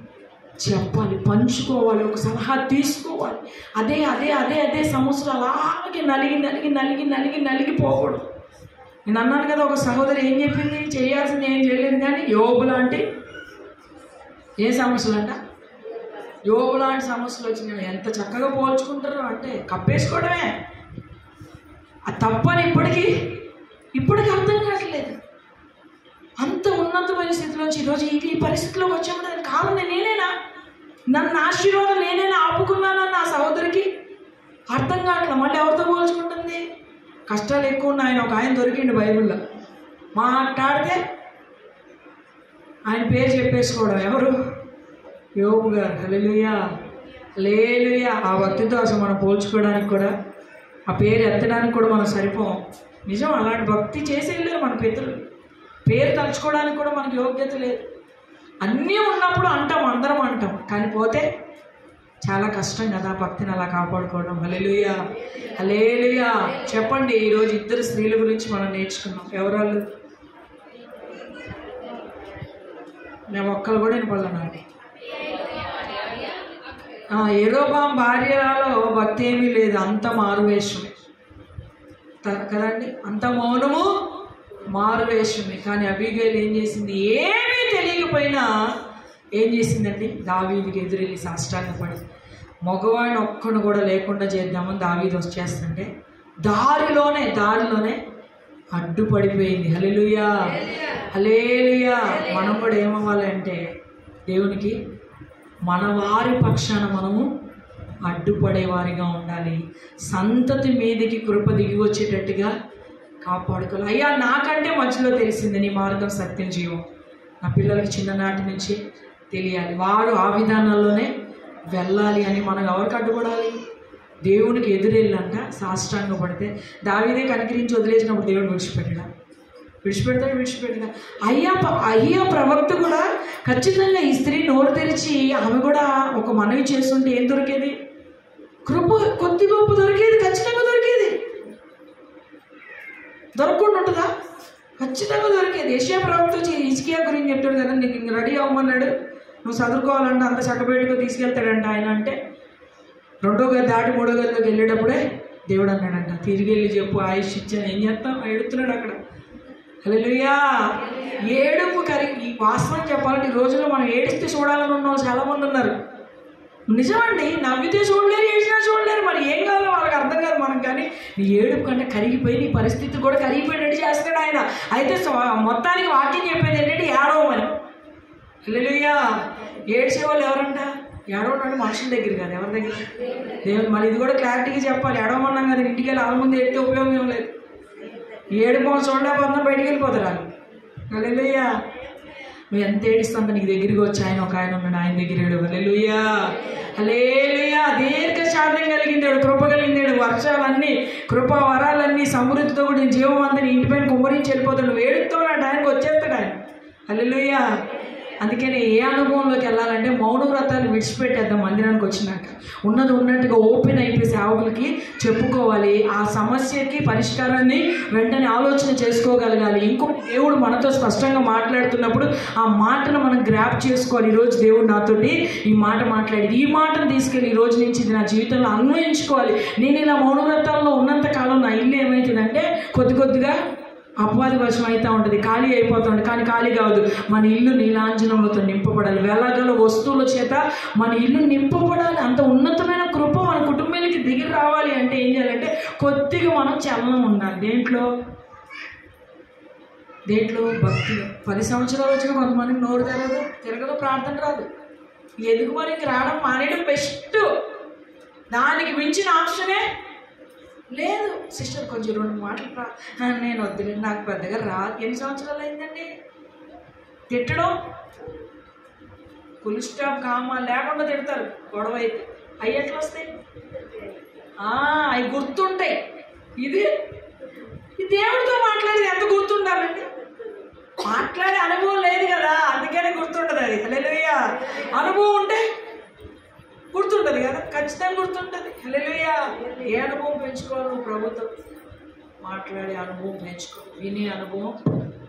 చెప్పాలి పంచుకోవాలి ఒక సలహా తీసుకోవాలి. అదే అదే అదే అదే సంవత్సరం అలాగే నలిగి నలిగి నలిగి నలిగి నలిగిపోకూడదు నేను అన్నాను కదా ఒక సహోదరి ఏం చెప్పింది? చేయాల్సింది ఏం చేయలేదు కానీ యోబు లాంటి ఏ సమస్యలు అంట? యోగు లాంటి సమస్యలు వచ్చినాయి ఎంత చక్కగా పోల్చుకుంటారు అంటే కప్పేసుకోవడమే. అది తప్పని ఇప్పటికీ ఇప్పటికీ అర్థం కాదు. అంత ఉన్నతమైన స్థితిలోంచి ఈరోజు ఈ ఈ పరిస్థితిలోకి వచ్చామంటే దానికి కారణం నేనేనా? నన్ను ఆశీర్వాదం నేనేనా ఆపుకున్నానని నా సహోదరికి? అర్థం కావట్లేదు మళ్ళీ ఎవరితో పోల్చుకుంటుంది? కష్టాలు ఎక్కువ ఉన్నాయి ఆయన ఒక ఆయన దొరికిండు బైబిల్లో. మాట్లాడితే ఆయన పేరు చెప్పేసుకోవడం ఎవరు? యోగు గారు. హలలుయా లేలుయా ఆ భక్తితో అసలు మనం పోల్చుకోవడానికి కూడా ఆ పేరు ఎత్తడానికి కూడా మనం సరిపోం. నిజం అలాంటి భక్తి చేసి మన పితరులు పేరు తలుచుకోవడానికి కూడా మనకి యోగ్యత లేదు. అన్నీ ఉన్నప్పుడు అంటాం అందరం అంటాం. కానీ పోతే చాలా కష్టం కదా భక్తిని అలా కాపాడుకోవడం. హలేలుయా హలేలుయా చెప్పండి ఈరోజు ఇద్దరు స్త్రీల గురించి మనం నేర్చుకున్నాం. ఎవరాళ్ళు? మేము ఒక్కరు కూడా వినపడలేనండి ఎరోబాం భార్యలో భక్తి ఏమీ లేదు. అంత మారువేషం. త- కదండి? అంత మౌనము మారువేషమే కానీ అబిగేల్ ఏం చేసింది? ఏమీ తెలియకపోయినా ఏం చేసిందండి దావీదికి ఎదురెళ్ళి సాష్టాంగపడి మగవాడిని ఒక్కడు కూడా లేకుండా చేద్దామని దావీది వచ్చేస్తుంటే దారిలోనే దారిలోనే అడ్డుపడిపోయింది. హల్లెలూయా! హలేలుయా మనం కూడా ఏమవ్వాలంటే దేవునికి మన వారి పక్షాన మనము అడ్డుపడేవారిగా ఉండాలి. సంతతి మీదకి కృప దిగి వచ్చేటట్టుగా కాపాడుకోవాలి అయ్యా నాకంటే మధ్యలో తెలిసింది నీ మార్గం సత్యం జీవం. నా పిల్లలకి చిన్ననాటి నుంచి తెలియాలి. వారు ఆ విధానంలోనే వెళ్ళాలి అని మనం ఎవరికి అడ్డుపడాలి? దేవునికి ఎదురెళ్ళంట సాష్టాంగ పడితే. దావిదే కనికరించి వదిలేసినప్పుడు దేవుడు విడిచిపెట్టడా? విడిచిపెడతాడు? విడిచిపెట్టడా? అయ్యా ప- అయ్యా ప్రవక్త కూడా ఖచ్చితంగా ఈ స్త్రీ నోరు తెరిచి ఆమె కూడా ఒక మనవి చేస్తుంటే ఏం దొరికేది? కృప కొద్ది గొప్ప దొరికేది? ఖచ్చితంగా దొరకకుండా ఉంటుందా? ఖచ్చితంగా దొరికేది. ఏషియా ప్రవక్త వచ్చి ఇస్కియా గురించి చెప్తాడు కదా నీకు ఇంక రెడీ అవ్వమన్నాడు. నువ్వు చదువుకోవాలంటే అంత చక్కబెట్టుకో తీసుకెళ్తాడంట ఆయన అంటే రెండో గది దాటి మూడో గదిలోకి వెళ్ళేటప్పుడే దేవుడు అన్నాడంట తిరిగి వెళ్ళి చెప్పు ఆయుష్ ఇచ్చాను. ఏం చేస్తాం? ఎడుతున్నాడు అక్కడ. హల్లెలూయా! ఏడుపు కరి వాస్తవం చెప్పాలంటే ఈ రోజుల్లో మనం ఏడిస్తే చూడాలని ఉన్న వాళ్ళు చాలా మంది ఉన్నారు. నిజమండి నవ్వితే చూడలేరు ఏడ్చినా చూడలేరు. మరి ఏం కావాలో వాళ్ళకి అర్థం కాదు మనం కానీ నీ ఏడుపు కంటే కరిగిపోయి నీ పరిస్థితి కూడా కరిగిపోయినట్టు చేస్తాడు ఆయన. అయితే మొత్తానికి వాక్యం చెప్పేది ఏంటంటే ఏడవమని లేలుయ్యా ఏడ్చే వాళ్ళు ఎవరంట? ఏడవన్నాడు మనుషుల దగ్గర కాదు ఎవరి దగ్గర? దేవుడు మరి ఇది కూడా క్లారిటీగా చెప్పాలి. ఏడవమన్నాం కదా ఇంటికి వెళ్ళి ఆ ముందు ఎట్టి ఉపయోగం ఏం లేదు. ఏడు పోం చూడలేకపోతున్నా బయటికి వెళ్ళిపోతారు వాళ్ళు. నువ్వు ఎంత ఏడుస్తుందో నీకు దగ్గరికి వచ్చి ఆయన ఒక ఆయన ఉన్నాడు ఆయన దగ్గర ఏడు. అలే హల్లెలూయా. దీర్ఘ శాంతం కలిగిందాడు కృప కలిగిందాడు వర్షాలన్నీ కృప వరాలన్నీ సమృద్ధితో కూడా జీవం అంతా ఇంటిపైన కుమ్మరించి వెళ్ళిపోతాడు. నువ్వు ఏడుతో నా టైంకి వచ్చేస్తాడు ఆయన. హల్లెలూయా. అందుకని ఏ అనుభవంలోకి వెళ్ళాలంటే మౌన వ్రతాలు విడిచిపెట్టేద్దాం మందిరానికి వచ్చినాక. ఉన్నది ఉన్నట్టుగా ఓపెన్ అయిపోయి సేవకులకి చెప్పుకోవాలి. ఆ సమస్యకి పరిష్కారాన్ని వెంటనే ఆలోచన చేసుకోగలగాలి. ఇంకో దేవుడు మనతో స్పష్టంగా మాట్లాడుతున్నప్పుడు ఆ మాటను మనం గ్రాప్ చేసుకోవాలి. ఈరోజు దేవుడు నాతోటి ఈ మాట మాట్లాడి ఈ మాటను తీసుకెళ్ళి ఈ రోజు నుంచి ఇది నా జీవితంలో అన్వయించుకోవాలి. నేను ఇలా మౌన వ్రతాల్లో ఉన్నంత కాలం నా ఇల్లు ఏమవుతుందంటే కొద్ది కొద్దిగా అపవాది వశం అవుతూ ఉంటుంది ఖాళీ అయిపోతూ ఉంటుంది కానీ ఖాళీ కాదు మన ఇల్లు నీలాంజనములతో నింపబడాలి. వేలాగల వస్తువుల చేత మన ఇల్లు నింపబడాలి. అంత ఉన్నతమైన కృప మన కుటుంబానికి దిగి రావాలి అంటే ఏం చేయాలంటే కొద్దిగా మనం చలనం ఉండాలి. దేంట్లో? దేంట్లో? భక్తి. పది సంవత్సరాలు వచ్చిన కొంతమందికి నోరు తెరదు తిరగదు ప్రార్థన రాదు. ఎదుగు మనకి రావడం మానేయడం బెస్ట్ దానికి మించిన ఆప్షనే లేదు సిస్టర్ కొంచెం రెండు మాటలు రా. నేను వద్దు నాకు పెద్దగా రా. ఎన్ని సంవత్సరాలు అయిందండి? తిట్టడం? ఫుల్ కామా లేకుండా తిడతారు. గొడవ అయితే. అవి ఎట్లా వస్తాయి? అవి గుర్తుంటాయి. ఇది? ఈ దేవుడితో మాట్లాడేది ఎంత గుర్తుండాలండి? మాట్లాడే అనుభవం లేదు కదా అందుకనే గుర్తుండదు అది. హల్లెలూయా. అనుభవం ఉంటే గుర్తుంటుంది కదా ఖచ్చితంగా గుర్తుంటుంది. హల్లెలూయా. ఏ అనుభవం పెంచుకోవాలి నువ్వు ప్రభుత్వం? మాట్లాడే అనుభవం పెంచుకో వినే అనుభవం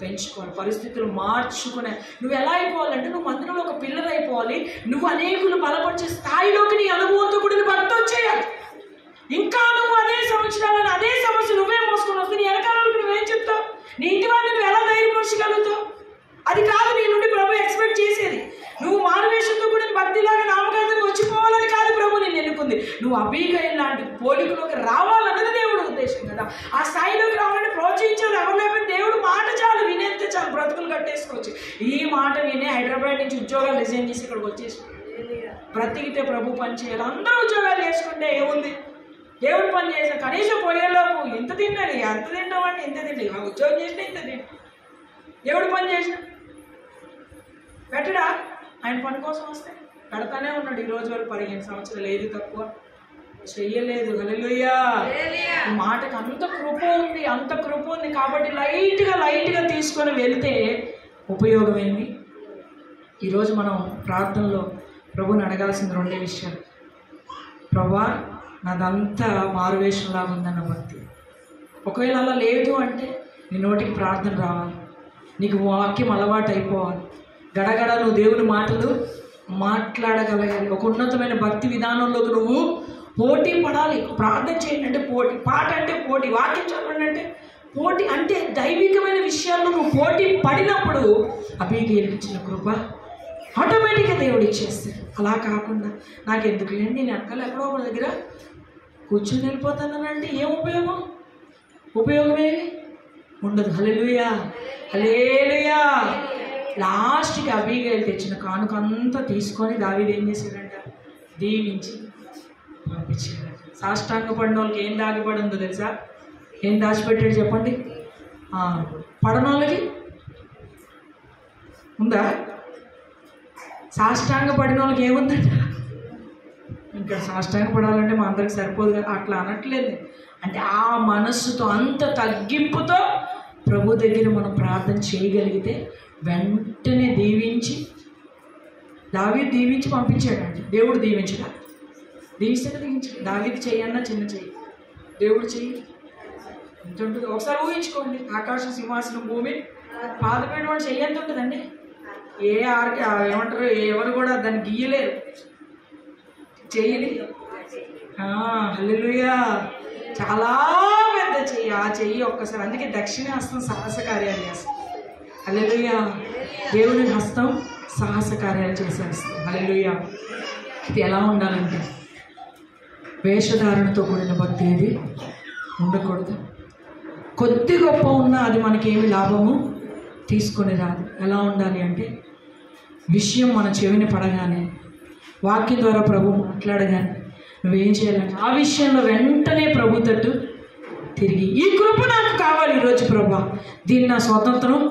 పెంచుకోవాలి. పరిస్థితులు మార్చుకునే నువ్వు ఎలా అయిపోవాలంటే నువ్వు మందిరంలో ఒక పిల్లర్ అయిపోవాలి. నువ్వు అనేకులు బలపరిచే స్థాయిలోకి నీ అనుభవంతో కూడా నువ్వు భర్త వచ్చేయాలి ఇంకా నువ్వు అదే సంవత్సరాలను అదే సమస్య నువ్వే మోసుకొని వస్తే నీ వెనకాలకు నువ్వేం చెప్తావు? నీ ఇంటి వాళ్ళని నువ్వు ఎలా ధైర్యపరచగలుగుతావు? అది కాదు నీ నుండి ప్రభు ఎక్స్పెక్ట్ చేసేది. నువ్వు మానవేషంతో కూడా భక్తిలాగా నామకార్థంగా వచ్చిపోవాలని కాదు ప్రభు నేను ఎన్నుకుంది. నువ్వు అబీగైల్ లాంటి పోలికలోకి రావాలన్నది దేవుడు ఉద్దేశం కదా. ఆ స్థాయిలోకి రావాలని ప్రోత్సహించాలి. ఎవరు లేకపోతే దేవుడు మాట చాలు వినేంత చాలు బ్రతుకులు కట్టేసుకోవచ్చు. ఈ మాట వినే హైదరాబాద్ నుంచి ఉద్యోగాలు రిజైన్ చేసి ఇక్కడికి వచ్చేసి బ్రతికితే ప్రభు పని చేయాలి. అందరూ ఉద్యోగాలు చేసుకుంటే ఏముంది? దేవుడు పని చేసిన కనీసం పోయేలోపు ఎంత తిన్నాడు ఎంత తింటామంటే ఇంత తిండి. ఉద్యోగం చేసినా ఇంత తిండి. దేవుడు పని చేసినా పెట్టడా ఆయన పని కోసం వస్తే పెడతానే ఉన్నాడు. ఈ రోజు వరకు పదిహేను సంవత్సరాలు ఏది తక్కువ. చెయ్యలేదు. హల్లెలూయా. ఈ మాటకు అంత కృప ఉంది అంత కృప ఉంది కాబట్టి లైట్గా లైట్గా తీసుకొని వెళ్తే ఉపయోగం ఏంది ఈరోజు మనం ప్రార్థనలో ప్రభుని అడగాల్సిన రెండే విషయాలు. ప్రభా నాదంతా మారువేషంలాగా ఉందన్న భక్తి. ఒకవేళ అలా లేదు అంటే నీ నోటికి ప్రార్థన రావాలి. నీకు వాక్యం అలవాటు అయిపోవాలి గడగడ నువ్వు దేవుని మాటలు మాట్లాడగలగాలి ఒక ఉన్నతమైన భక్తి విధానంలోకి నువ్వు పోటీ పడాలి. ప్రార్థన చేయండి అంటే పోటీ పాట అంటే పోటీ వాక్యం చదవండి అంటే పోటీ అంటే దైవికమైన విషయాల్లో నువ్వు పోటీ పడినప్పుడు అభికి ఇచ్చిన కృప ఆటోమేటిక్గా దేవుడు ఇచ్చేస్తాడు. అలా కాకుండా నాకు ఎందుకు లేండి? నేను వెనకాల ఎక్కడో ఒక దగ్గర కూర్చొని వెళ్ళిపోతానంటే ఏం ఉపయోగం? ఉపయోగమేమి ఉండదు. హల్లెలూయా. హల్లెలూయా. లాస్ట్కి అబీగైల్ తెచ్చిన కానుక అంతా తీసుకొని దావీది ఏం చేశాడంట? దీవించి పంపించాడు. సాష్టాంగ పడిన వాళ్ళకి ఏం దాగిపడి ఉందో తెలుసా? ఏం దాచిపెట్టాడు చెప్పండి? పడన వాళ్ళకి ఉందా? సాష్టాంగ పడిన వాళ్ళకి ఏముందంట? ఇంకా సాష్టాంగ పడాలంటే మా అందరికి సరిపోదు కదా అట్లా అనట్లేదు. అంటే ఆ మనస్సుతో అంత తగ్గింపుతో ప్రభు దగ్గర మనం ప్రార్థన చేయగలిగితే వెంటనే దీవించి దావి దీవించి పంపించాడండి. దేవుడు దీవించడానికి. దీవిస్తే దీవించాడు? దావికి చేయన్నా చిన్న చెయ్యి. దేవుడు చెయ్యి. ఎంత ఉంటుంది? ఒకసారి ఊహించుకోండి. ఆకాశం సింహాసనం భూమి పాదపేట వాడు చెయ్యి ఎంత ఉంటుందండి? ఏ ఆర్కి ఏమంటారు? ఎవరు కూడా దాన్ని గీయలేరు. చెయ్యని హల్లుయా చాలా పెద్ద చెయ్యి. ఆ చెయ్యి ఒక్కసారి. అందుకే దక్షిణ హస్తం సాహస కార్యాలు చేస్తాం అలెలుయ దేవుని హస్తం సాహస కార్యాలు చేసేస్తుంది అలెలుయ ఇది ఎలా ఉండాలంటే వేషధారణతో కూడిన భక్తి ఇది. ఉండకూడదు. కొద్ది గొప్ప ఉన్నా అది మనకేమి లాభము తీసుకొని రాదు. ఎలా ఉండాలి అంటే విషయం మన చెవిని పడగానే వాక్యం ద్వారా ప్రభు మాట్లాడగానే నువ్వేం చేయాలంటే ఆ విషయంలో వెంటనే ప్రభు తట్టు తిరిగి ఈ కృప నాకు కావాలి ఈరోజు ప్రభా. దీన్ని నా స్వతంత్రం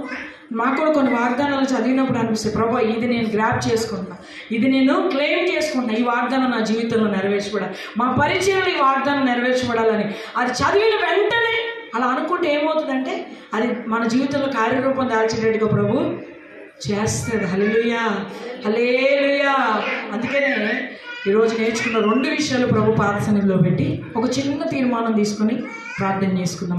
మాకు కూడా కొన్ని వాగ్దానాలు చదివినప్పుడు అనిపిస్తాయి ప్రభా ఇది నేను గ్రాప్ చేసుకుంటున్నా. ఇది నేను క్లెయిమ్ చేసుకుంటున్నా. ఈ వాగ్దానం నా జీవితంలో నెరవేర్చబడాలి. మా పరిచయంలో ఈ వాగ్దానం నెరవేర్చబడాలని. అది చదివిన వెంటనే అలా అనుకుంటే ఏమవుతుందంటే అది మన జీవితంలో కార్యరూపం దాల్చేటట్టుగా ప్రభు చేస్తుంది. హలేలుయా హలేలుయా అందుకనే ఈరోజు నేర్చుకున్న రెండు విషయాలు ప్రభు పాదసన్నిధిలో పెట్టి ఒక చిన్న తీర్మానం తీసుకొని ప్రార్థన చేసుకుందాం.